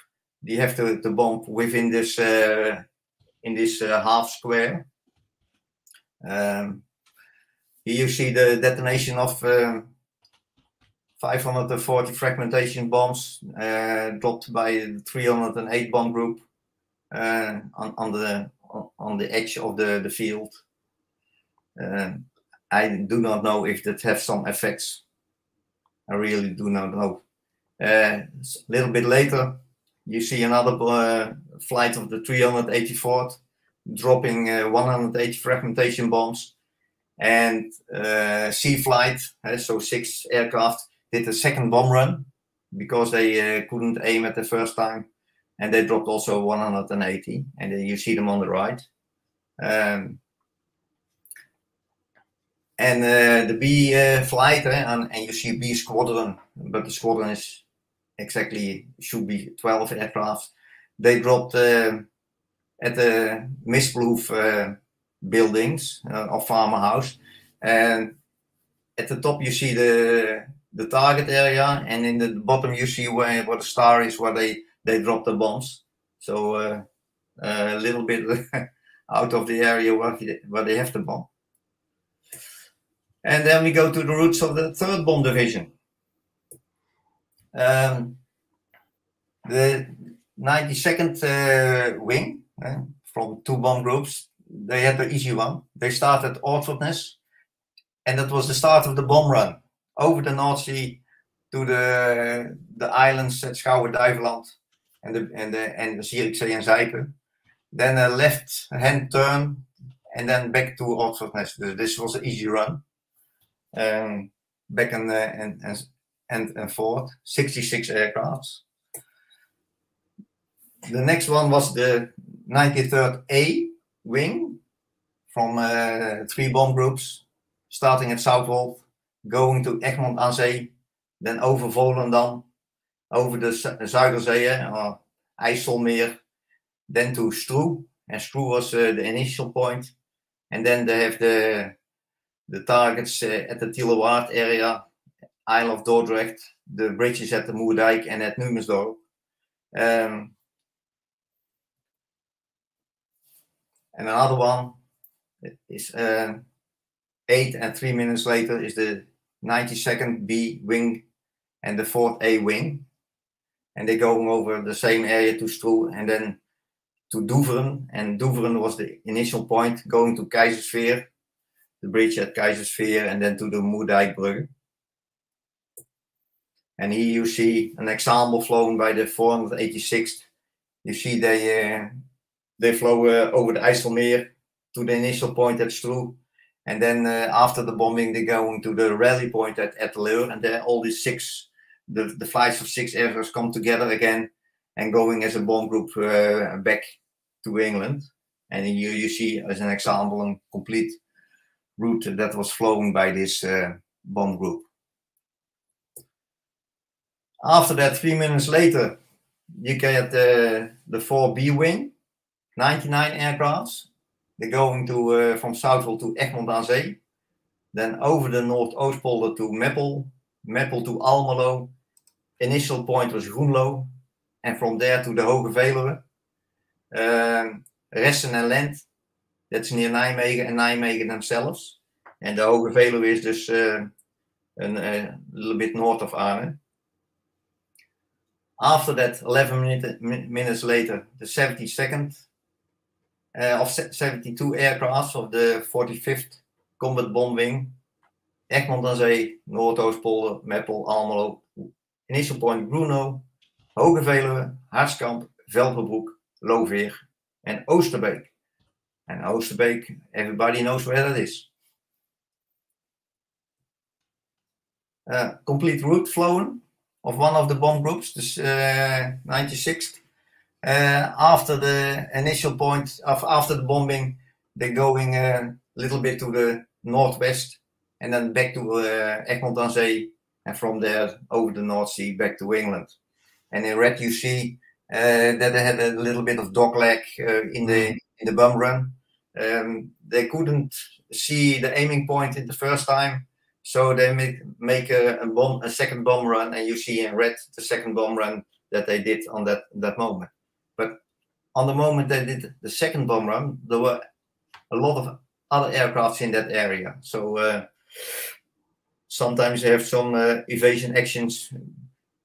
they have to, to bomb within this in this half square um, here you see the detonation of um, 540 fragmentation bombs uh, dropped by the 308 bomb group uh, on, on the on the edge of the, the field. Uh, I do not know if that has some effects. I really do not know. Uh, a little bit later, you see another uh, flight of the 384th dropping uh, 180 fragmentation bombs and uh, C flight, uh, so six aircraft did a second bomb run because they couldn't aim at the first time. And they dropped also 180 and then you see them on the right. Um, and uh, the B uh, flight uh, and, and you see B squadron but the squadron is exactly should be 12 aircraft. They dropped uh, at the Misploof uh, buildings uh, of farmhouse. And at the top you see the the target area and in the bottom you see where, where the star is where they they drop the bombs. So uh, a little bit (laughs) out of the area where, where they have the bomb. And then we go to the roots of the third bomb division. Um, the 92nd uh, wing uh, from two bomb groups, they had the easy one. They started Orford Ness, and that was the start of the bomb run over the North Sea to the islands at Schouwen-Duiveland and the and the and the Zierikzee and Zijpe. Then a left hand turn and then back to Oortvaartnes. This was an easy run. Um, back and, uh, and, and, and, and forth, 66 aircrafts. The next one was the 93rd A wing from uh, three bomb groups, starting at Southwold, going to Egmond aan Zee, then over Volendam, over de Zuiderzee, uh, IJsselmeer, then to Stroe. And Stroe was uh, the initial point. And then they have the the targets uh, at the Tielerwaard area, Isle of Dordrecht, the bridges at the Moerdijk and at Numansdorp. Um, and another one is uh, eight and three minutes later is the 92nd B wing and the 4th A wing and they're going over the same area to Stroe and then to Doeveren. And Doeveren was the initial point going to Keizersveer, the bridge at Keizersveer, and then to the Moerdijkbrug. And here you see an example flown by the 486th. You see they uh, they flow uh, over the IJsselmeer to the initial point at Stroe. And then uh, after the bombing, they're going to the rally point at Etten-Leur. And there all these six the, the flights of six aircraft come together again and going as a bomb group uh, back to England. And you, you see, as an example, a complete route that was flown by this uh, bomb group. After that, three minutes later, you get the, the 4B wing, 99 aircrafts. They're going to uh, from Southwold to Egmond aan Zee, then over the Noordoostpolder to Meppel, Meppel to Almelo, initial point was Groenlo. And from there to the Hoge Veluwe. Um, Ressen and Lent. That's near Nijmegen and Nijmegen themselves. En de Hoge Veluwe is dus een little bit north of Arnhem. After that, 11 minute, minutes later, the 72nd uh, of 72 aircrafts of the 45th Combat Bomb Wing, Egmond aan Zee, Noordoostpolder, Meppel, Almelo, Initial Point Bruno, Hoge Veluwe, Harskamp, Velperbroek, Looveer en Oosterbeek. En Oosterbeek, everybody knows where that is. Uh, complete route flown of one of the bomb groups, uh, 96th. Uh, after the initial point of after the bombing, they're going a little bit to the northwest and then back to uh, Egmond aan Zee, and from there over the North Sea back to England. And in red, you see uh, that they had a little bit of dog leg uh, in the in the bum run. Um, they couldn't see the aiming point in the first time, so they make, make a, a, bomb, a second bomb run, and you see in red the second bomb run that they did on that that moment. On the moment they did the second bomb run, there were a lot of other aircrafts in that area. So uh, sometimes they have some uh, evasion actions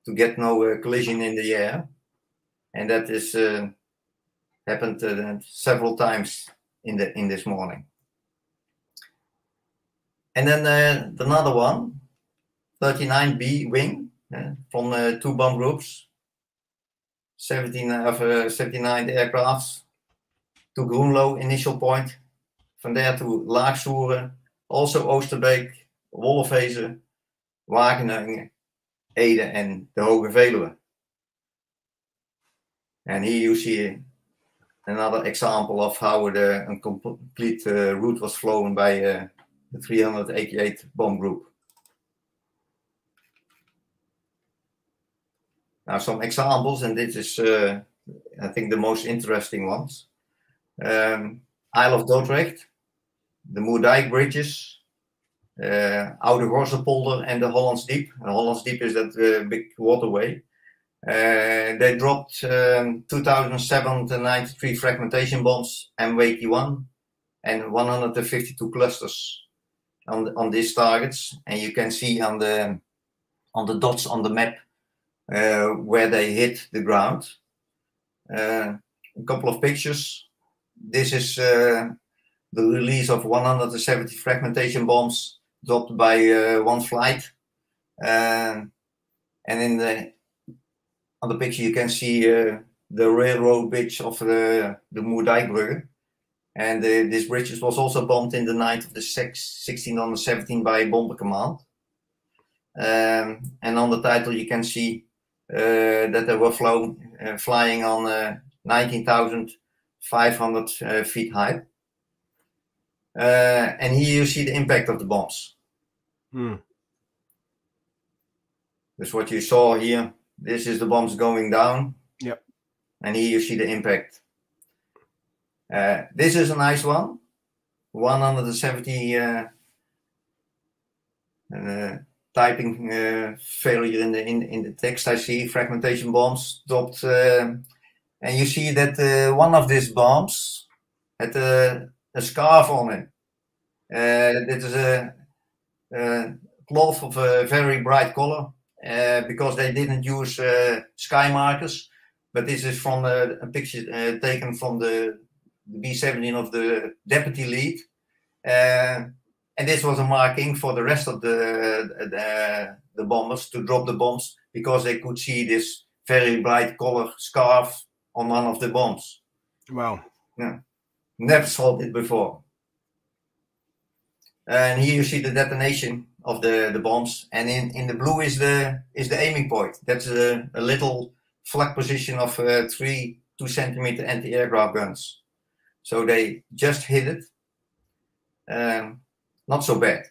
to get no uh, collision in the air, and that is uh, happened uh, several times in the in this morning. And then uh, another one, 39B wing from two bomb groups, 17 of 79 aircrafts to Groenlo initial point, from there to Laagsoeren, also Oosterbeek, Wolfhezen, Wageningen, Ede and the Hoge Veluwe. And here you see another example of how the complete uh, route was flown by uh, the 388 bomb group. Now some examples, and this is uh, I think the most interesting ones. Um, Isle of Dordrecht, the Moerdijk bridges, uh, Oude Gorzepolder and the Hollands Deep. And Hollands Deep is that uh, big waterway. Uh, they dropped um, 2007 to 93 fragmentation bombs MW81 and 152 clusters on the, on these targets. And you can see on the on the dots on the map uh, where they hit the ground. Uh, a couple of pictures. This is uh, the release of 170 fragmentation bombs dropped by uh, one flight. and in the on the picture you can see uh, the railroad bridge of the, the Moerdijkbrugge. And uh, this bridge was also bombed in the night of the 16 on the 17 by Bomber Command. Um, and on the title you can see that they were flown, uh, flying on uh, 19,500 uh, feet high. and here you see the impact of the bombs. Hmm. That's what you saw here. This is the bombs going down. Yep. And here you see the impact. Uh, this is a nice one. 170 uh, uh, typing uh, failure in the in, in the text. I see fragmentation bombs dropped, uh, and you see that uh, one of these bombs had a, a scarf on it. It is a, a, cloth of a very bright color because they didn't use sky markers. But this is from a, a picture taken from the, the B-17 of the deputy lead and this was a marking for the rest of the, the, the bombers to drop the bombs because they could see this very bright color scarf on one of the bombs. Wow. Yeah. Never saw it before. And here you see the detonation of the, the bombs. And in, in the blue is the is the aiming point. That's a, a little flak position of uh, three two centimeter anti-aircraft guns. So they just hit it. Um, not so bad.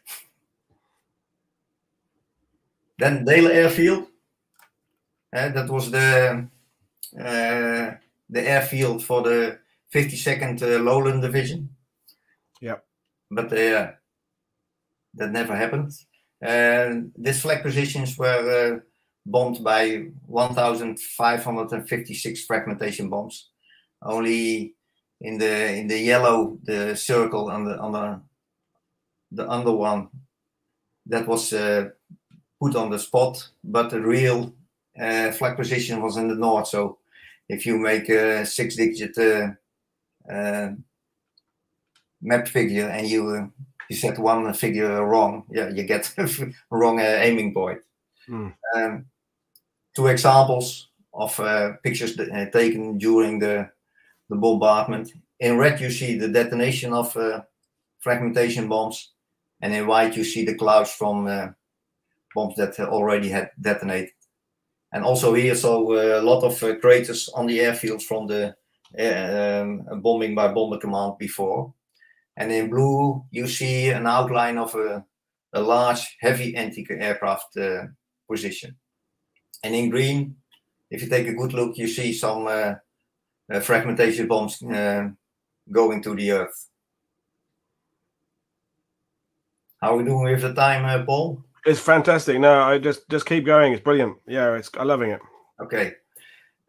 Then Deelen Airfield. Uh, that was the uh, the airfield for the 52nd uh, Lowland Division. Yeah. But uh, that never happened. Uh, these flak positions were uh, bombed by 1,556 fragmentation bombs. Only in the in the yellow, the circle on the on the the other one that was uh, put on the spot, but the real uh, flak position was in the north. So if you make a six-digit uh, uh, map figure and you uh, you set one figure wrong, yeah, you get (laughs) wrong uh, aiming point. Mm. Um, two examples of pictures taken during the the bombardment. In red, you see the detonation of fragmentation bombs, and in white, you see the clouds from bombs that already had detonated. And also here, so uh, a lot of uh, craters on the airfields from the um, bombing by bomber command before. And in blue, you see an outline of a, a large, heavy anti-aircraft uh, position. And in green, if you take a good look, you see some uh, uh, fragmentation bombs uh, going to the earth. How are we doing with the time, Paul? It's fantastic. No, I just just keep going. It's brilliant. Yeah, it's I'm loving it. Okay.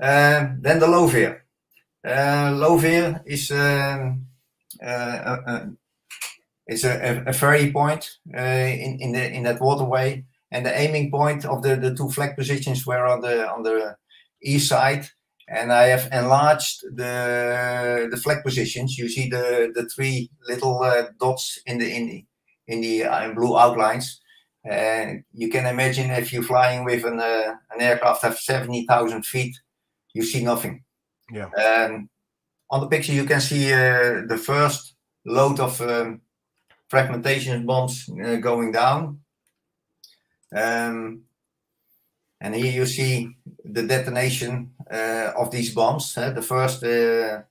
Uh, then the Loveer. Uh, Loveer is um, uh, uh, is a, a, ferry point uh, in in the in that waterway, and the aiming point of the, the two flak positions were on the on the east side. And I have enlarged the the flak positions. You see the the three little uh, dots in the in the in the uh, blue outlines and you can imagine if you're flying with an, uh, an aircraft of 70,000 feet, you see nothing. Yeah. Um, on the picture, you can see uh, the first load of um, fragmentation bombs uh, going down. Um, and here you see the detonation uh, of these bombs. the first uh,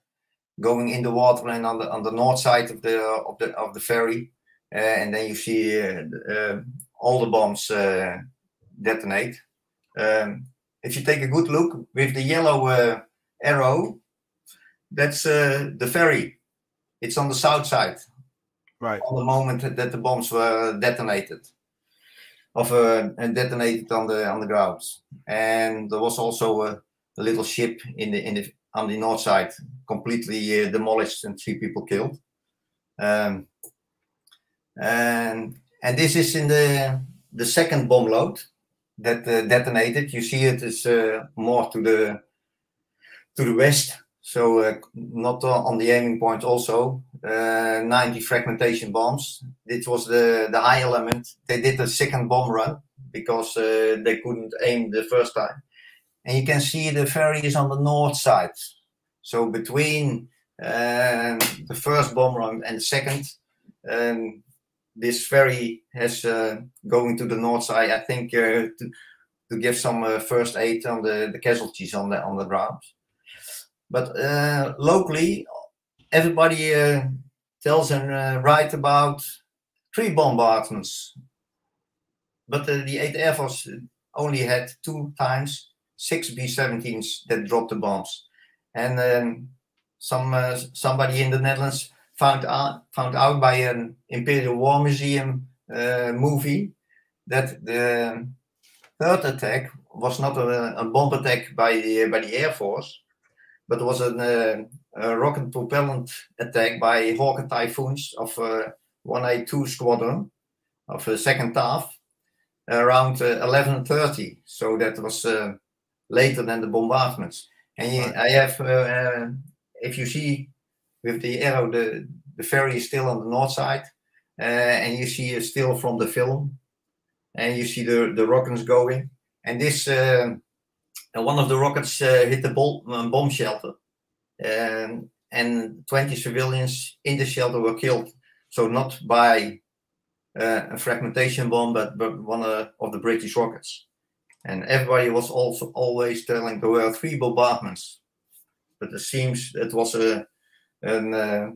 going in the water and on the on the north side of the of the of the ferry, uh, and then you see all the bombs uh, detonate. Um, if you take a good look with the yellow uh, arrow, that's uh, the ferry. It's on the south side. Right. On the moment that the bombs were detonated, of uh, detonated on the on the grounds, and there was also a, a little ship in the in the on the north side, completely uh, demolished and three people killed. Um, and and this is in the the second bomb load that uh, detonated. You see it is uh, more to the to the west, so uh, not on the aiming point. Also, uh, 90 fragmentation bombs. This was the the high element. They did a second bomb run because uh, they couldn't aim the first time. And you can see the ferry is on the north side. So between um, the first bomb run and the second, um, this ferry has uh, going to the north side. I think uh, to to give some uh, first aid on the, the casualties on the on the ground. But uh, locally, everybody uh, tells and uh, write about three bombardments. But the 8th Air Force only had two times six B-17s that dropped the bombs, and um, some somebody in the Netherlands found out found out by an Imperial War Museum uh, movie that the third attack was not a, a, bomb attack by the by the Air Force, but was an, uh, a rocket propellant attack by Hawker Typhoons of uh, 1A2 Squadron of the second TAF around 11:30. So that was uh, later than the bombardments. And I have, uh, uh, if you see with the arrow, the, the ferry is still on the north side, uh, and you see it still from the film, and you see the the rockets going. And this uh, one of the rockets uh, hit the bol- um, bomb shelter, um, and 20 civilians in the shelter were killed. So not by uh, a fragmentation bomb, but, but one of the British rockets. And everybody was also always telling there were three bombardments, but it seems it was a een, uh,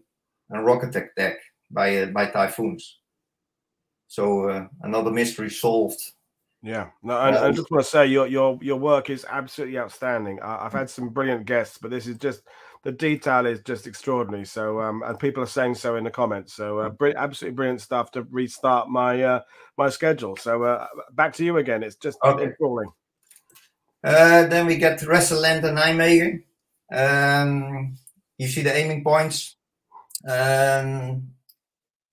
een rocket attack by uh, by typhoons. So uh, another mystery solved. Yeah, no, I, I just want to say your your your work is absolutely outstanding. I, have had some brilliant guests, but this is just the detail is just extraordinary. So, um, and people are saying so in the comments. So, uh, br- absolutely brilliant stuff to restart my uh, my schedule. So, uh, back to you again. It's just okay. enthralling. Uh, then we get Wrestle-Land and Nijmegen. Um, you see the aiming points. Um,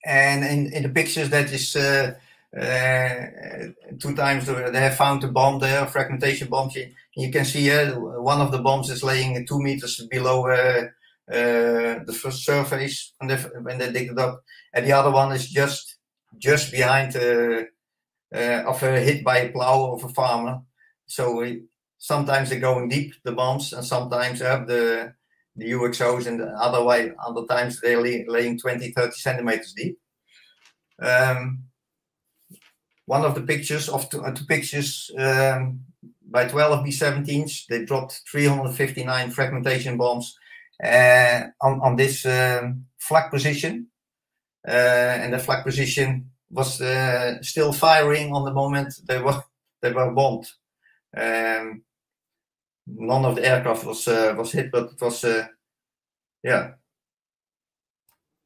and in, in the pictures that is uh, uh, two times they have found a bomb there, fragmentation bombs. You, can see uh, one of the bombs is laying two meters below uh, uh, the first surface when they, when they dig it up, and the other one is just just behind uh, of a hit by a plow of a farmer. So sometimes they're going deep the bombs, and sometimes have the the UXOs, and the other way other times they're lay, laying 20, 30 centimeters deep. Um, one of the pictures of two, uh, two pictures um, by 12 B-17s, they dropped 359 fragmentation bombs uh, on, on this um, flak position. Uh, and the flak position was uh, still firing on the moment they were (laughs) they were bombed. Um, none of the aircraft was uh, was hit, but it was uh, yeah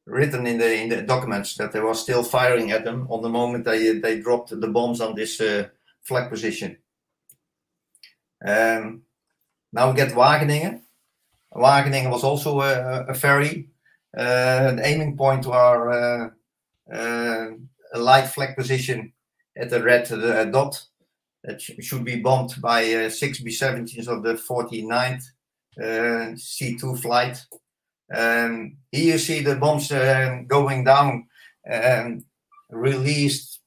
written in the in the documents that they were still firing at them on the moment they they dropped the bombs on this uh, flag position. Um, now we get Wageningen. Wageningen was also a, a ferry. Uh, the aiming point were uh, a light flag position at the red dot that sh should be bombed by uh, six B-17s of the 49th uh, C2 flight. Um, here you see the bombs uh, going down, um, released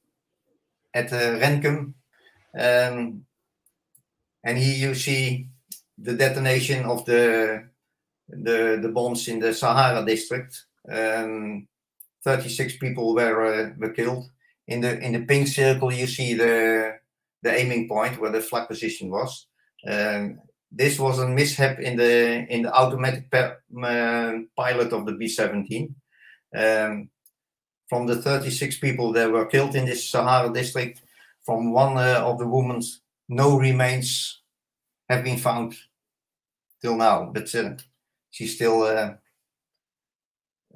at uh, Renkum. Um, and here you see the detonation of the the, the bombs in the Sahara district. Um, 36 people were uh, were killed. In the in the pink circle, you see the the aiming point where the flak position was. Um, this was a mishap in the in the automatic uh, pilot of the B-17. Um, from the 36 people that were killed in this Sahara district, from one uh, of the women, no remains have been found till now. But uh, she's still uh,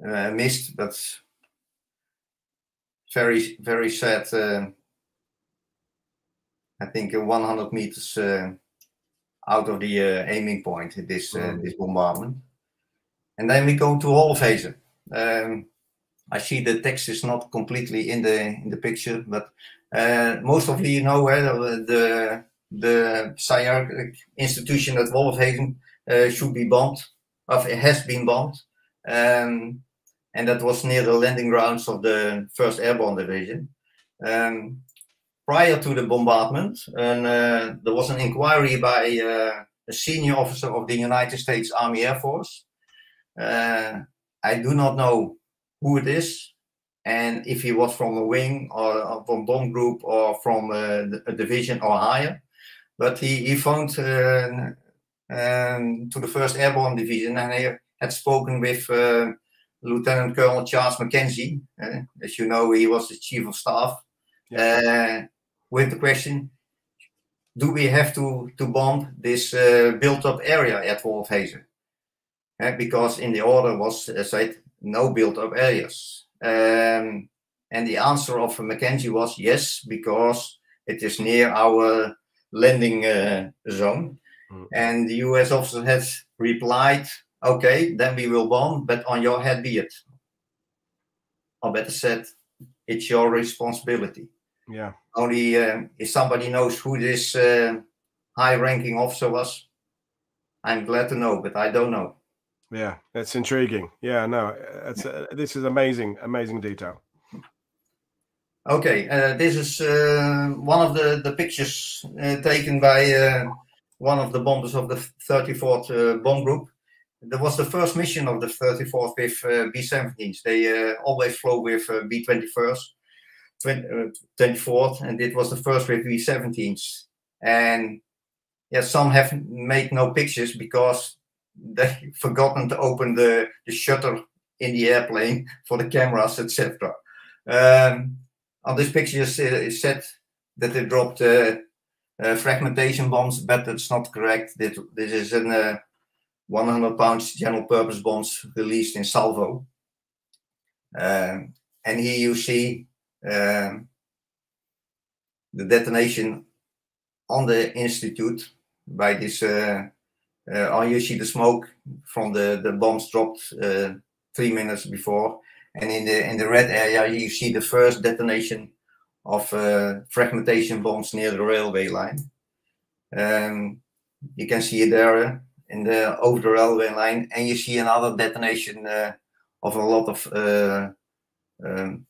uh, missed. But very very sad. Uh, I think 100 meters out of the uh, aiming point, this uh, mm. this bombardment. And then we go to Wolfhazen. Um, I see the text is not completely in the in the picture, but uh, most of you know uh, the the SIARC institution at Wolfhazen uh, should be bombed, it has been bombed, um, and that was near the landing grounds of the First Airborne Division. Um, prior to the bombardment, and uh, there was an inquiry by uh, a senior officer of the United States Army Air Force. Uh, I do not know who it is, and if he was from a wing or from bomb group or from a division or higher. But he, he phoned uh, um, to the First Airborne Division and he had spoken with uh, Lieutenant Colonel Charles Mackenzie. Uh, as you know, he was the chief of staff. Yeah. With the question, do we have to, to bomb this uh, built-up area at Wolfhazen? Uh, because in the order was uh, said no built-up areas. Um, and the answer of Mackenzie was yes, because it is near our landing uh, zone. Mm. And the US officer has replied, okay, then we will bomb, but on your head be it. Or better said, it's your responsibility. Yeah. Only uh, if somebody knows who this uh, high-ranking officer was, I'm glad to know, but I don't know. Yeah, that's intriguing. Yeah, no, it's uh, this is amazing, amazing detail. Okay, uh, this is uh, one of the the pictures uh, taken by uh, one of the bombers of the 34th uh, bomb group. That was the first mission of the 34th with uh, B-17s. They always flew with B-21s 24th, uh, and it was the first with B-17s. And yeah, some have made no pictures because they (laughs) forgotten to open the, the shutter in the airplane (laughs) for the cameras, etc. Um, on this picture, it said that they dropped uh, uh, fragmentation bombs, but that's not correct. This, this is a uh, 100 pounds general purpose bombs released in Salvo. Um, and here you see um, the detonation on the institute by this uh, uh, oh you see the smoke from the the bombs dropped uh, three minutes before And in the in the red area, you see the first detonation of uh, fragmentation bombs near the railway line. Um, you can see it there in the over the railway line, and you see another detonation of a lot of um,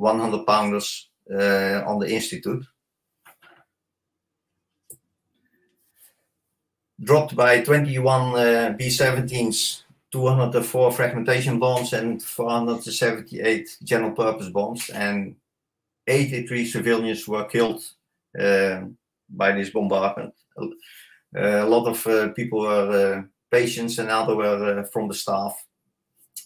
100 pounders uh, on the institute. Dropped by 21 uh, B-17s, 204 fragmentation bombs, and 478 general purpose bombs, and 83 civilians were killed uh, by this bombardment. A lot of people were patients and other were from the staff.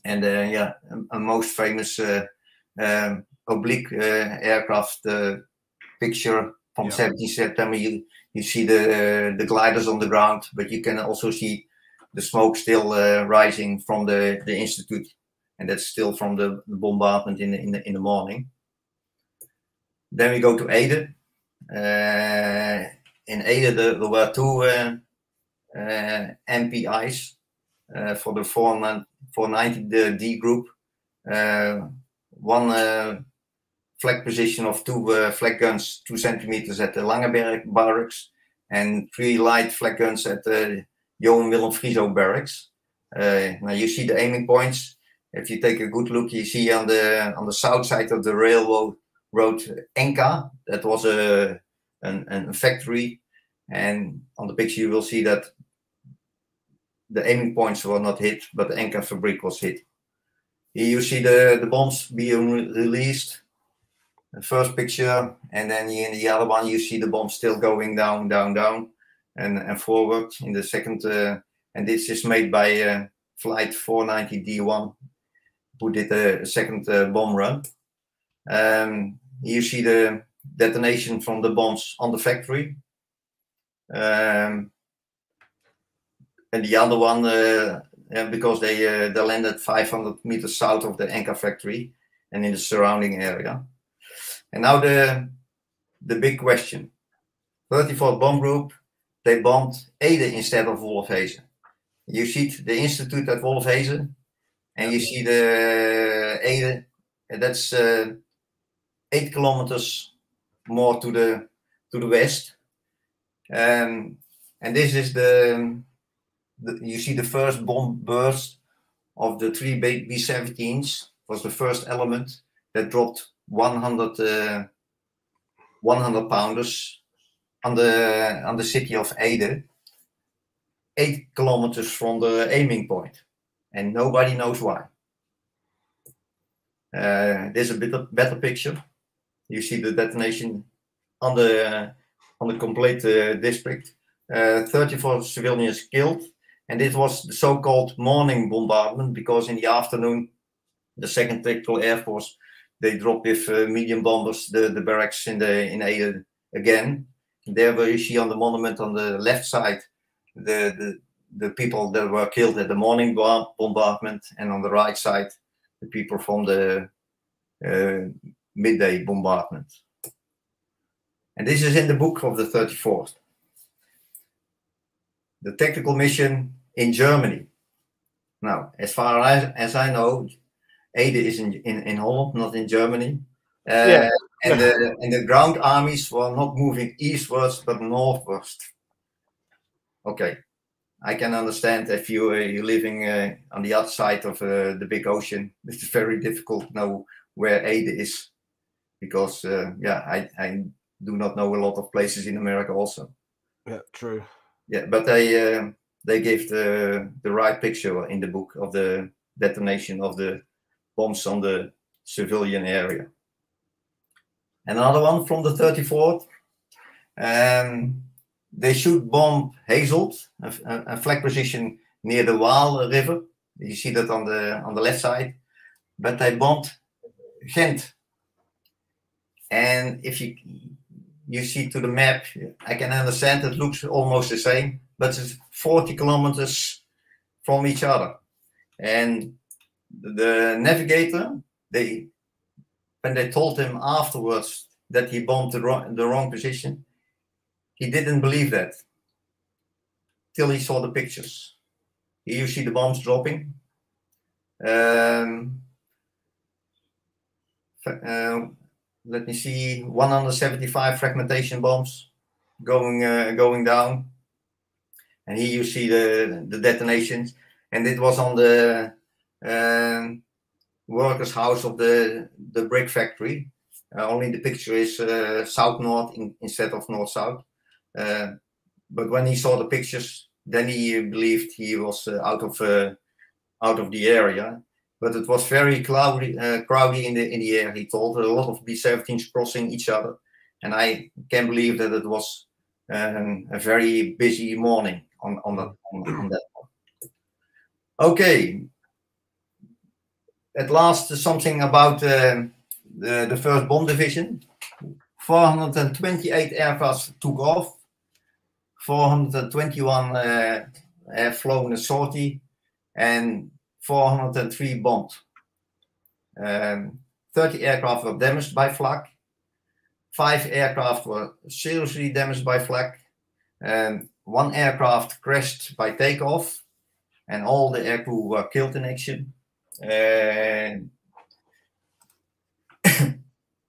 And yeah, a, a, most famous um, oblique aircraft picture from yeah. 17 September. You, you see the the gliders on the ground, but you can also see the smoke still uh, rising from the, the institute, and that's still from the, bombardment in the, in the in the morning. Then we go to Ede. Uh, in Ede, there, there were two uh, uh, MPIs for the 490 D group. one flak position of two uh, flak guns, two centimeters at the Langeberg barracks, and three light flak guns at the Johan Willem Friso barracks. Uh, now you see the aiming points. If you take a good look, you see on the on the south side of the railroad road Enka. That was a an, an factory, and on the picture you will see that the aiming points were not hit, but the Enka fabric was hit. Here you see the, the bombs being re released. The first picture, and then in the other one you see the bomb still going down, down, down, and, and forward in the second. Uh, and this is made by uh, Flight 490 D1, who did a second uh, bomb run. Um, you see the detonation from the bombs on the factory. Um, and the other one, uh, because they uh, they landed 500 meters south of the Enka factory and in the surrounding area. And now the the big question: 34th bomb group, they bombed Ede instead of Wolfhazen. You see the institute at Wolfhazen, and you see the Ede. And that's uh, eight kilometers more to the to the west. Um, and this is the, the, you see the first bomb burst of the three B-17s was the first element that dropped 100 uh, 100 pounders on the on the city of Ede, eight kilometers from the aiming point, and nobody knows why. Uh, there's a bit of better picture you see the detonation on the uh, on the complete uh, district. Uh, 34 civilians killed, and it was the so-called morning bombardment because in the afternoon, the Second Tactical Air Force they dropped with medium bombers the, the barracks in the in Ede again. There where you see on the monument on the left side the, the the people that were killed at the morning bombardment, and on the right side, the people from the uh, midday bombardment. And this is in the book of the 34th. The tactical mission in Germany. Now, as far as, as I know, Ede is in, in, in Holland, not in Germany. Uh, yeah. and, the, and the ground armies were not moving eastwards, but northwards. Okay, I can understand if you uh, you're living uh, on the other side of uh, the big ocean. (laughs) It's very difficult to know where Ede is because uh, yeah, I, I do not know a lot of places in America also. Yeah, true. Yeah, but they uh, they gave the the right picture in the book of the detonation of the bombs on the civilian area. Another one from the 34th. Um, they should bomb Hazelt, a, a, flak position near the Waal River. You see that on the on the left side. But they bombed Ghent, and if you you see to the map, I can understand it looks almost the same, but it's 40 kilometers from each other. And the navigator, they when they told him afterwards that he bombed the wrong, the wrong position, he didn't believe that till he saw the pictures. Here you see the bombs dropping. Um, uh, let me see, 175 fragmentation bombs going uh, going down. And here you see the the detonations, and it was on the um, workers' house of the the brick factory. Uh, only the picture is uh, south north in, instead of north south. Uh, but when he saw the pictures, then he believed he was uh, out of uh, out of the area. But it was very cloudy, uh, crowded in the in the air. He told a lot of B-17s crossing each other, and I can believe that it was um, a very busy morning on on that on, on that one. Okay. At last, something about uh, the, the first bomb division. 428 aircraft took off. 421 uh, have flown a sortie, and 403 bombed. Um, 30 aircraft were damaged by flak. Five aircraft were seriously damaged by flak. Um, one aircraft crashed by takeoff, and all the aircrew were killed in action. Uh, (coughs)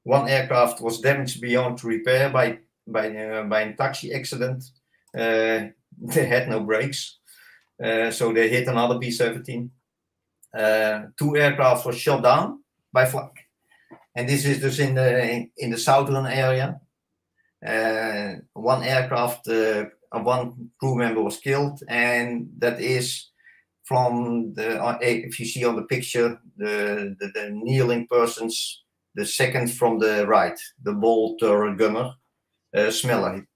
one aircraft was damaged beyond repair by by uh, by a taxi accident. Uh, (laughs) they had no brakes, uh, so they hit another B-17. Uh, two aircraft were shot down by flak, and this is just in the in the southern area. One aircraft, one crew member was killed, and that is from the if you see on the picture the the, the kneeling persons the second from the right, the bolter gunner, uh, Smeller.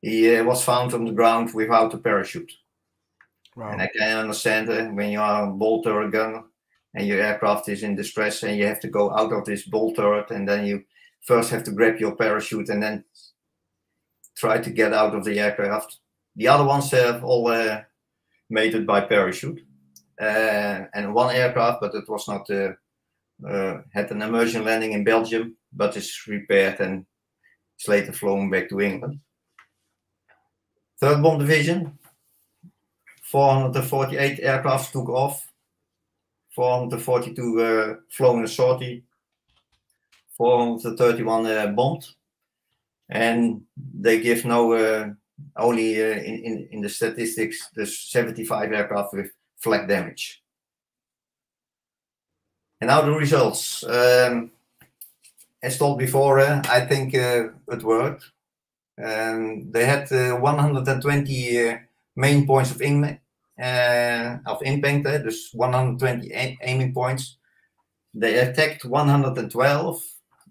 He uh, was found on the ground without a parachute. Wow. And I can understand uh, when you are a bolter gunner and your aircraft is in distress and you have to go out of this ball turret and then you first have to grab your parachute and then try to get out of the aircraft. The other ones have all uh, made it by parachute. Uh, and one aircraft, but it was not uh, uh, had an immersion landing in Belgium, but is repaired and is later flown back to England. Third Bomb Division, 448 aircraft took off, 442 uh, flown a sortie, 431 uh, bombed, and they give no only uh, in, in, in the statistics there's 75 aircraft with flak damage. And now the results. Um, as told before, uh, I think uh, it worked. Um, they had uh, 120 uh, main points of, in, uh, of impact, dus 120 aiming points. They attacked 112,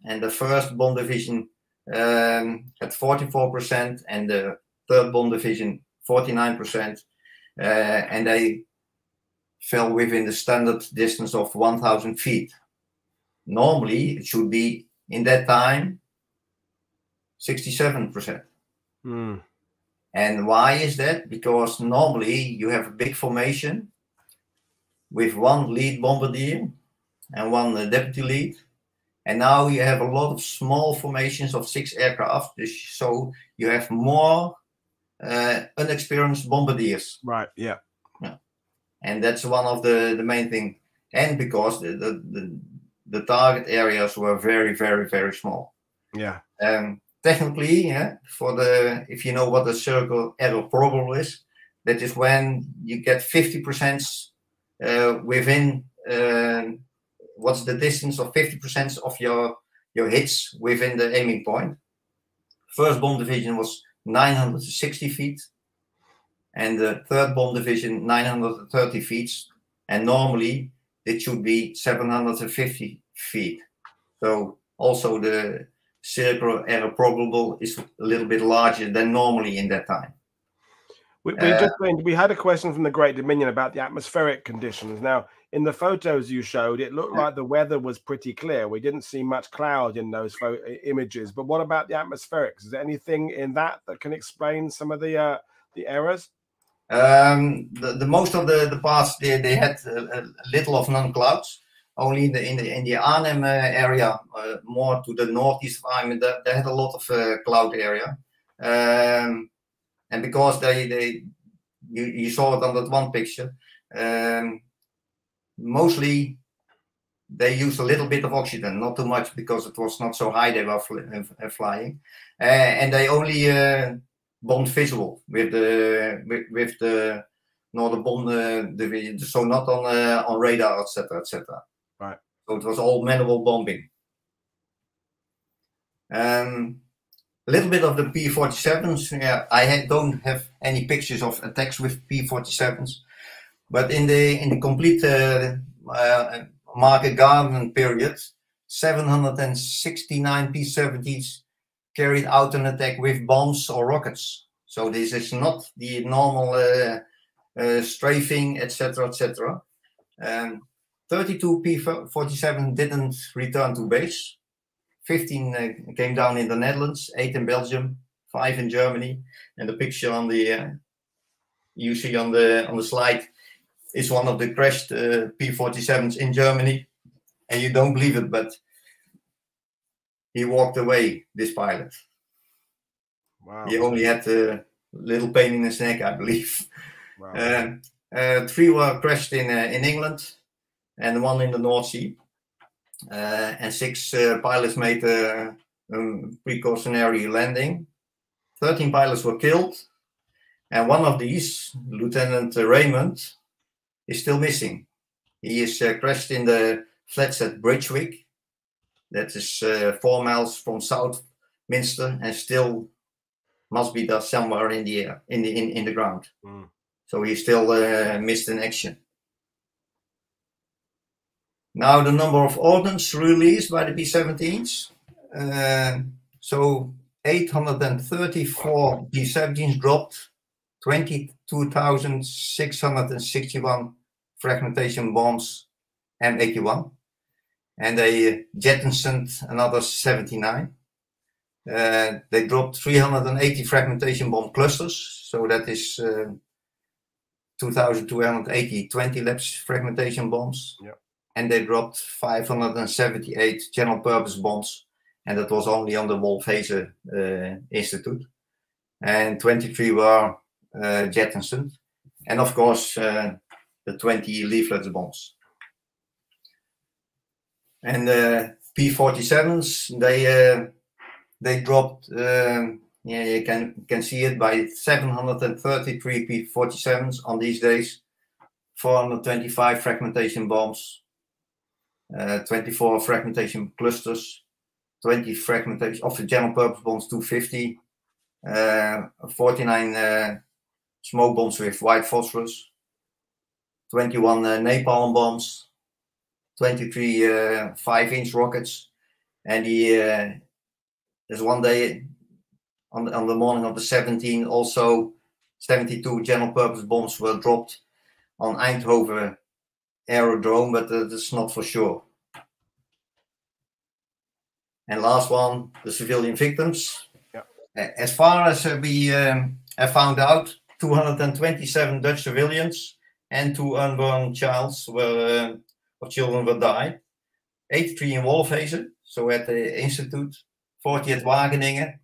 and the first bomb division um, had 44%, and the third bomb division 49%. Uh, and they fell within the standard distance of 1000 feet. Normally, it should be in that time 67%. Mm. And why is that? Because normally you have a big formation with one lead bombardier and one uh, deputy lead. And now you have a lot of small formations of six aircraft. So you have more uh, unexperienced bombardiers. Right, yeah Yeah. and that's one of the the main thing and because the the, the, the target areas were very very very small yeah um technically yeah for the if you know what the circle error problem is that is when you get 50 percent uh, within uh, what's the distance of 50 percent of your your hits within the aiming point. point first bomb division was 960 feet and the third bomb division 930 feet, and normally it should be 750 feet. So also the circular error probable is a little bit larger than normally in that time. We, we, uh, just, we had a question from the Great Dominion about the atmospheric conditions. Now, in the photos you showed, it looked like the weather was pretty clear. We didn't see much cloud in those images. But what about the atmospherics? Is there anything in that that can explain some of the uh, the errors? Um, the, the most of the, the parts they, they had a, a little of non-clouds. Only in the in the in the Arnhem uh, area, uh, more to the northeast of Arnhem, they, they had a lot of uh, cloud area. Um, and because they they you, you saw it on that one picture, um, mostly they used a little bit of oxygen, not too much because it was not so high they were fl uh, flying, uh, and they only uh, bombed visual with the with, with the not the bomb the, so not on on radar etc etc. Right. So it was all manual bombing. Um, a little bit of the P-47s. Yeah, I don't have any pictures of attacks with P-47s, but in the in the complete uh, uh, market garden period, 769 P-70s carried out an attack with bombs or rockets. So this is not the normal uh, uh strafing, etc., etc. Um, 32 P-47 didn't return to base. 15 uh, came down in the Netherlands, 8 in Belgium, 5 in Germany. And the picture on the uh, you see on the on the slide is one of the crashed uh, P-47s in Germany. And you don't believe it, but he walked away, this pilot. Wow. He only had a little pain in his neck, I believe. Wow. (laughs) Uh, uh, three were crashed in uh, in England, and one in the North Sea. Uh, and six uh, pilots made a, a precautionary landing. 13 pilots were killed, and one of these, Lieutenant Raymond, is still missing. He is uh, crashed in the flats at Bridgwick. That is uh, four miles from Southminster and still must be there somewhere in the air, in the in, in the ground. Mm. So he still uh, missed in action. Now the number of ordnance released by the B-17s. Uh, so 834 B-17s dropped, 22,661 fragmentation bombs M81. And they jettisoned another 79. Uh, they dropped 380 fragmentation bomb clusters. So that is uh, 2,280 20 LEPS fragmentation bombs. Yeah and they dropped 578 general purpose bombs, and that was only on the Wolfheze uh, Institute. And 23 were uh, and of course, uh, the 20 leaflets bombs. And uh, P-47s, they uh, they dropped. Um, yeah, you can can see it by 733 P-47s on these days, 425 fragmentation bombs, uh, 24 fragmentation clusters, 20 fragmentation of the general purpose bombs 250, uh, 49 uh, smoke bombs with white phosphorus, 21 uh, napalm bombs, 23 uh, 5 inch rockets, and the uh, there's one day on the, on the morning of the 17th also 72 general purpose bombs were dropped on Eindhoven aerodrome, but that's not for sure. And last one, the civilian victims. Yeah. As far as uh, we um, have found out, 227 Dutch civilians and two unborn childs were, uh, children were died. 83 in Wolfheze, so at the Institute, 40 at Wageningen,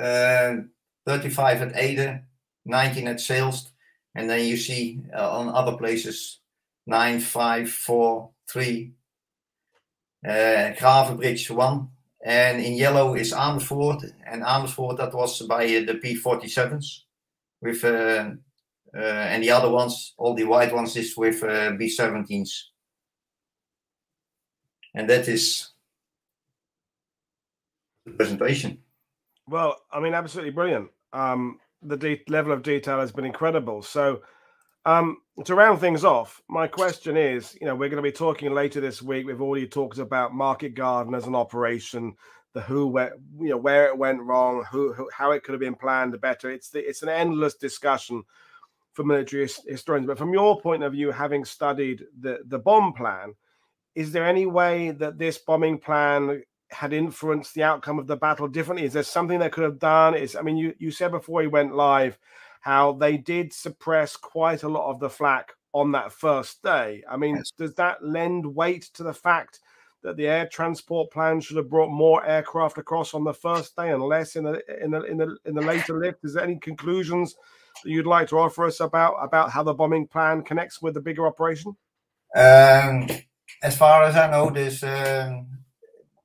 uh, 35 at Ede, 19 at Zeelst, and then you see uh, on other places nine, five, four, three. Uh, Gravenbridge one. And in yellow is Amersfoort. And Amersfoort, that was by uh, the P47s. With, uh, uh, and the other ones, all the white ones, is with uh, B17s. And that is the presentation. Well, I mean, absolutely brilliant. Um, the level of detail has been incredible. So, um, to round things off, my question is, you know, we're going to be talking later this week. We've already talked about Market Garden as an operation, the who, where, you know, where it went wrong, who, who how it could have been planned better. It's the, it's an endless discussion for military historians. But from your point of view, having studied the the bomb plan, is there any way that this bombing plan had influenced the outcome of the battle differently? Is there something they could have done? Is I mean, you you said before we went live how they did suppress quite a lot of the flak on that first day. I mean, yes. does that lend weight to the fact that the air transport plan should have brought more aircraft across on the first day and less in the in the in the in the later lift? Is there any conclusions that you'd like to offer us about about how the bombing plan connects with the bigger operation? Um, as far as I know, this um,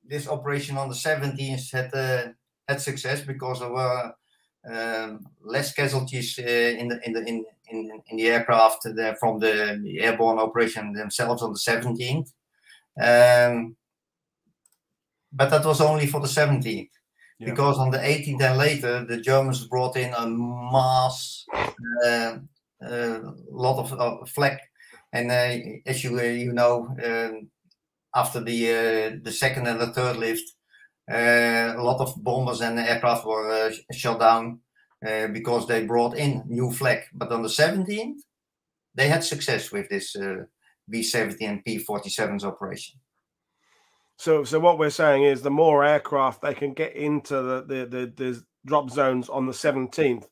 this operation on the 17th had uh, had success because there were um, less casualties uh, in the in the in in, in the aircraft the, from the, the, airborne operation themselves on the 17th. Um, but that was only for the 17th. Yeah. Because on the 18th and later, the Germans brought in a mass, uh, uh, lot of uh, flak, and uh, as you uh, you know, um, after the uh, the second and the third lift, a lot of bombers and aircraft were shut down uh, because they brought in new flak. But on the 17th, they had success with this uh, B-17 and P-47s operation. So, so what we're saying is, the more aircraft they can get into the the, the, the drop zones on the 17th,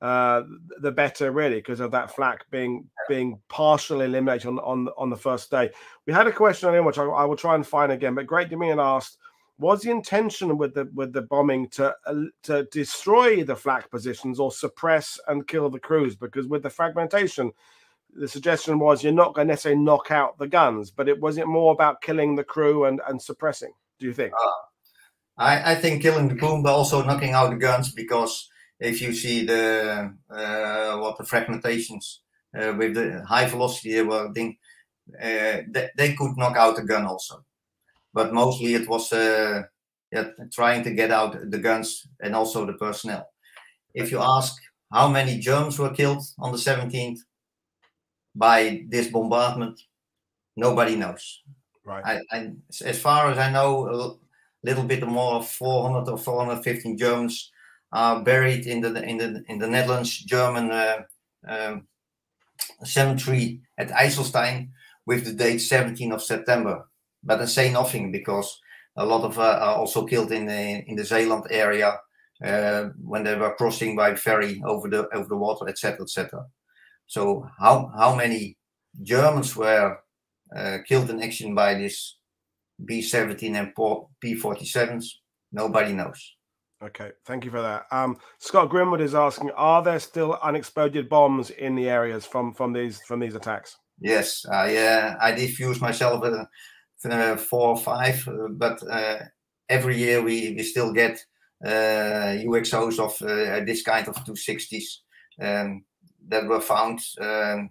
uh, the better, really, because of that flak being being partially eliminated on on on the first day. We had a question on it, which I, I will try and find again. But Great Dominion asked, was the intention with the with the bombing to uh, to destroy the flak positions or suppress and kill the crews? Because with the fragmentation, the suggestion was you're not going to necessarily knock out the guns, but it was it more about killing the crew and and suppressing? Do you think? Uh, I I think killing the crew, but also knocking out the guns because if you see the uh, what the fragmentations uh, with the high velocity they were, think, uh, they, they could knock out the gun also but mostly it was uh, yeah, trying to get out the guns and also the personnel. If you ask how many Germans were killed on the 17th by this bombardment, nobody knows. Right. I, I, as far as I know, a little bit more 400 or 415 Germans are buried in the in the in the Netherlands German uh, um, cemetery at Ysselsteyn with the date 17th of September but I say nothing because a lot of uh, are also killed in the in the Zeeland area uh, when they were crossing by ferry over the over the water, etc., etc. So how how many Germans were uh, killed in action by this B-17 and P-47s? Nobody knows. Okay, thank you for that. Um, Scott Grimwood is asking: Are there still unexploded bombs in the areas from from these from these attacks? Yes, I uh, I defuse myself uh, uh, four or five, uh, but uh, every year we, we still get UXOs of this kind of 260s um, that were found um,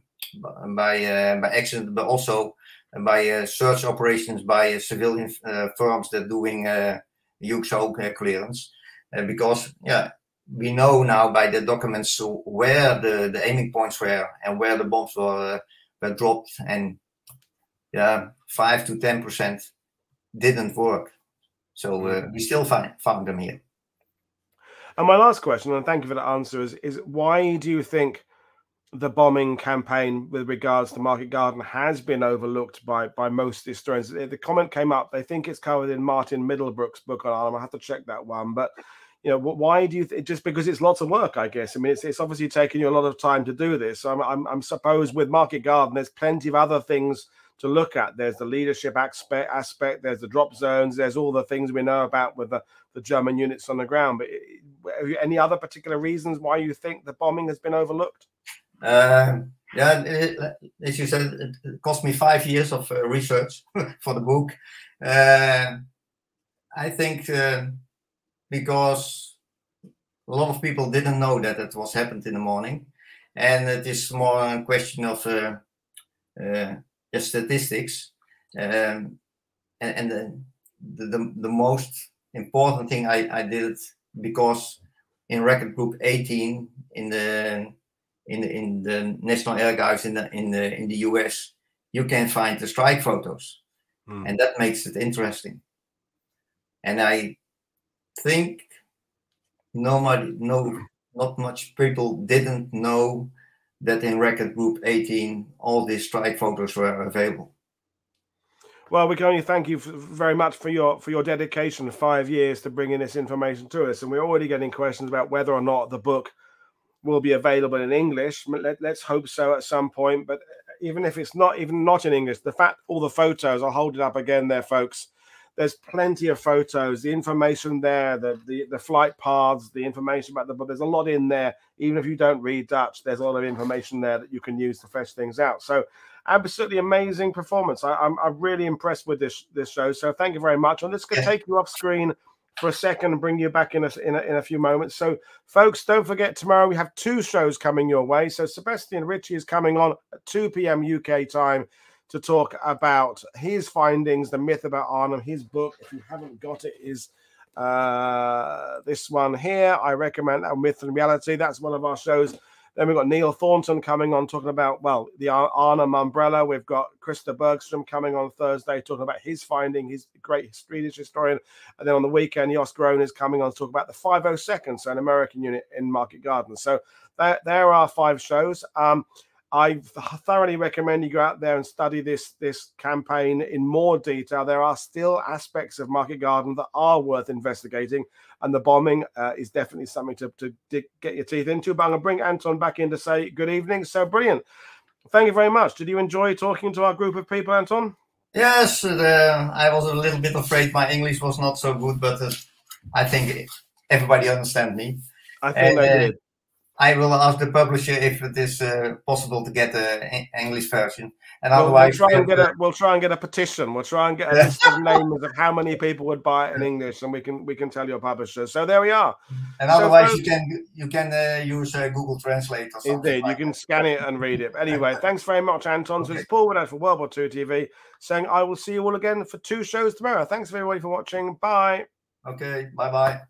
by uh, by accident, but also by uh, search operations by uh, civilian firms that doing UXO clearance. because yeah, we know now by the documents where the, the aiming points were and where the bombs were, were dropped and yeah, five to ten percent didn't work. So uh, mm. we still find, found them here. And my last question, and thank you for the answer, is is why do you think the bombing campaign with regards to Market Garden has been overlooked by by most historians? The comment came up. They think it's covered in Martin Middlebrook's book on Arnhem. I have to check that one, but you know, why do you th- just because it's lots of work? I guess. I mean, it's, it's obviously taking you a lot of time to do this. So I'm, I'm, I'm suppose with Market Garden, there's plenty of other things to look at. There's the leadership aspect, aspect. There's the drop zones. There's all the things we know about with the, the German units on the ground. But eh, any other particular reasons why you think the bombing has been overlooked? Uh, yeah, it, as you said, it cost me five years of uh, research (laughs) for the book. Uh, I think uh, because a lot of people didn't know that it was happened in the morning, and it is more a question of uh, uh, statistics. Um, and, and the, the, the most important thing I, I did because in record group 18 in the in the, in the National Archives in the in the in the US, you can find the strike photos, mm. and that makes it interesting. And I think nobody, no, not much people didn't know that in record group 18 all these strike photos were available well we can only thank you very much for your for your dedication five years to bringing this information to us and we're already getting questions about whether or not the book will be available in english Let, us hope so at some point but uh, even if it's not even not in english the fact all the photos i'll hold it up again there folks there's plenty of photos, the information there, the, the, the flight paths, the information about the but there's a lot in there. Even if you don't read Dutch, there's a lot of information there that you can use to flesh things out. So absolutely amazing performance. I, am I'm, I'm really impressed with this this show. So thank you very much. I'm just to take you off screen for a second and bring you back in a, in a, in a few moments. So, folks, don't forget tomorrow we have two shows coming your way. So, Sebastian Ritchie is coming on at 2 p.m. UK time to talk about his findings, the myth about Arnhem. His book, if you haven't got it, is uh, this one here. I recommend that Myth and Reality. That's one of our shows then we've got Neil Thornton coming on talking about, well, the Arnhem umbrella. We've got Christer Bergström coming on Thursday talking about his finding. He's a great Swedish historian. And then on the weekend, Jos Groen is coming on to talk about the 502nd, so an American unit in Market Garden. So there, there are five shows. Um, I thoroughly recommend you go out there and study this this campaign in more detail. There are still aspects of Market Garden that are worth investigating, and the bombing uh, is definitely something to, to get your teeth into. But I'm going to bring Antoon back in to say good evening. So brilliant. Thank you very much. Did you enjoy talking to our group of people, Antoon? Yes, uh, I was a little bit afraid my English was not so good, but uh, I think everybody understand me. I think and, they uh, did. I will ask the publisher if it is uh, possible to get an English version, and we'll, otherwise we'll try and get a we'll try and get a petition. We'll try and get a list of names of how many people would buy it in English, and we can we can tell your publisher. So there we are. And otherwise, you can you can uh, use uh, Google Translate or something. Indeed, like you can that. scan it and read it. Anyway, (laughs) thanks very much, Antoon. So okay. it's Paul Woodhouse for World War II TV saying I will see you all again for two shows tomorrow. Thanks everybody for watching. Bye. Okay. Bye bye.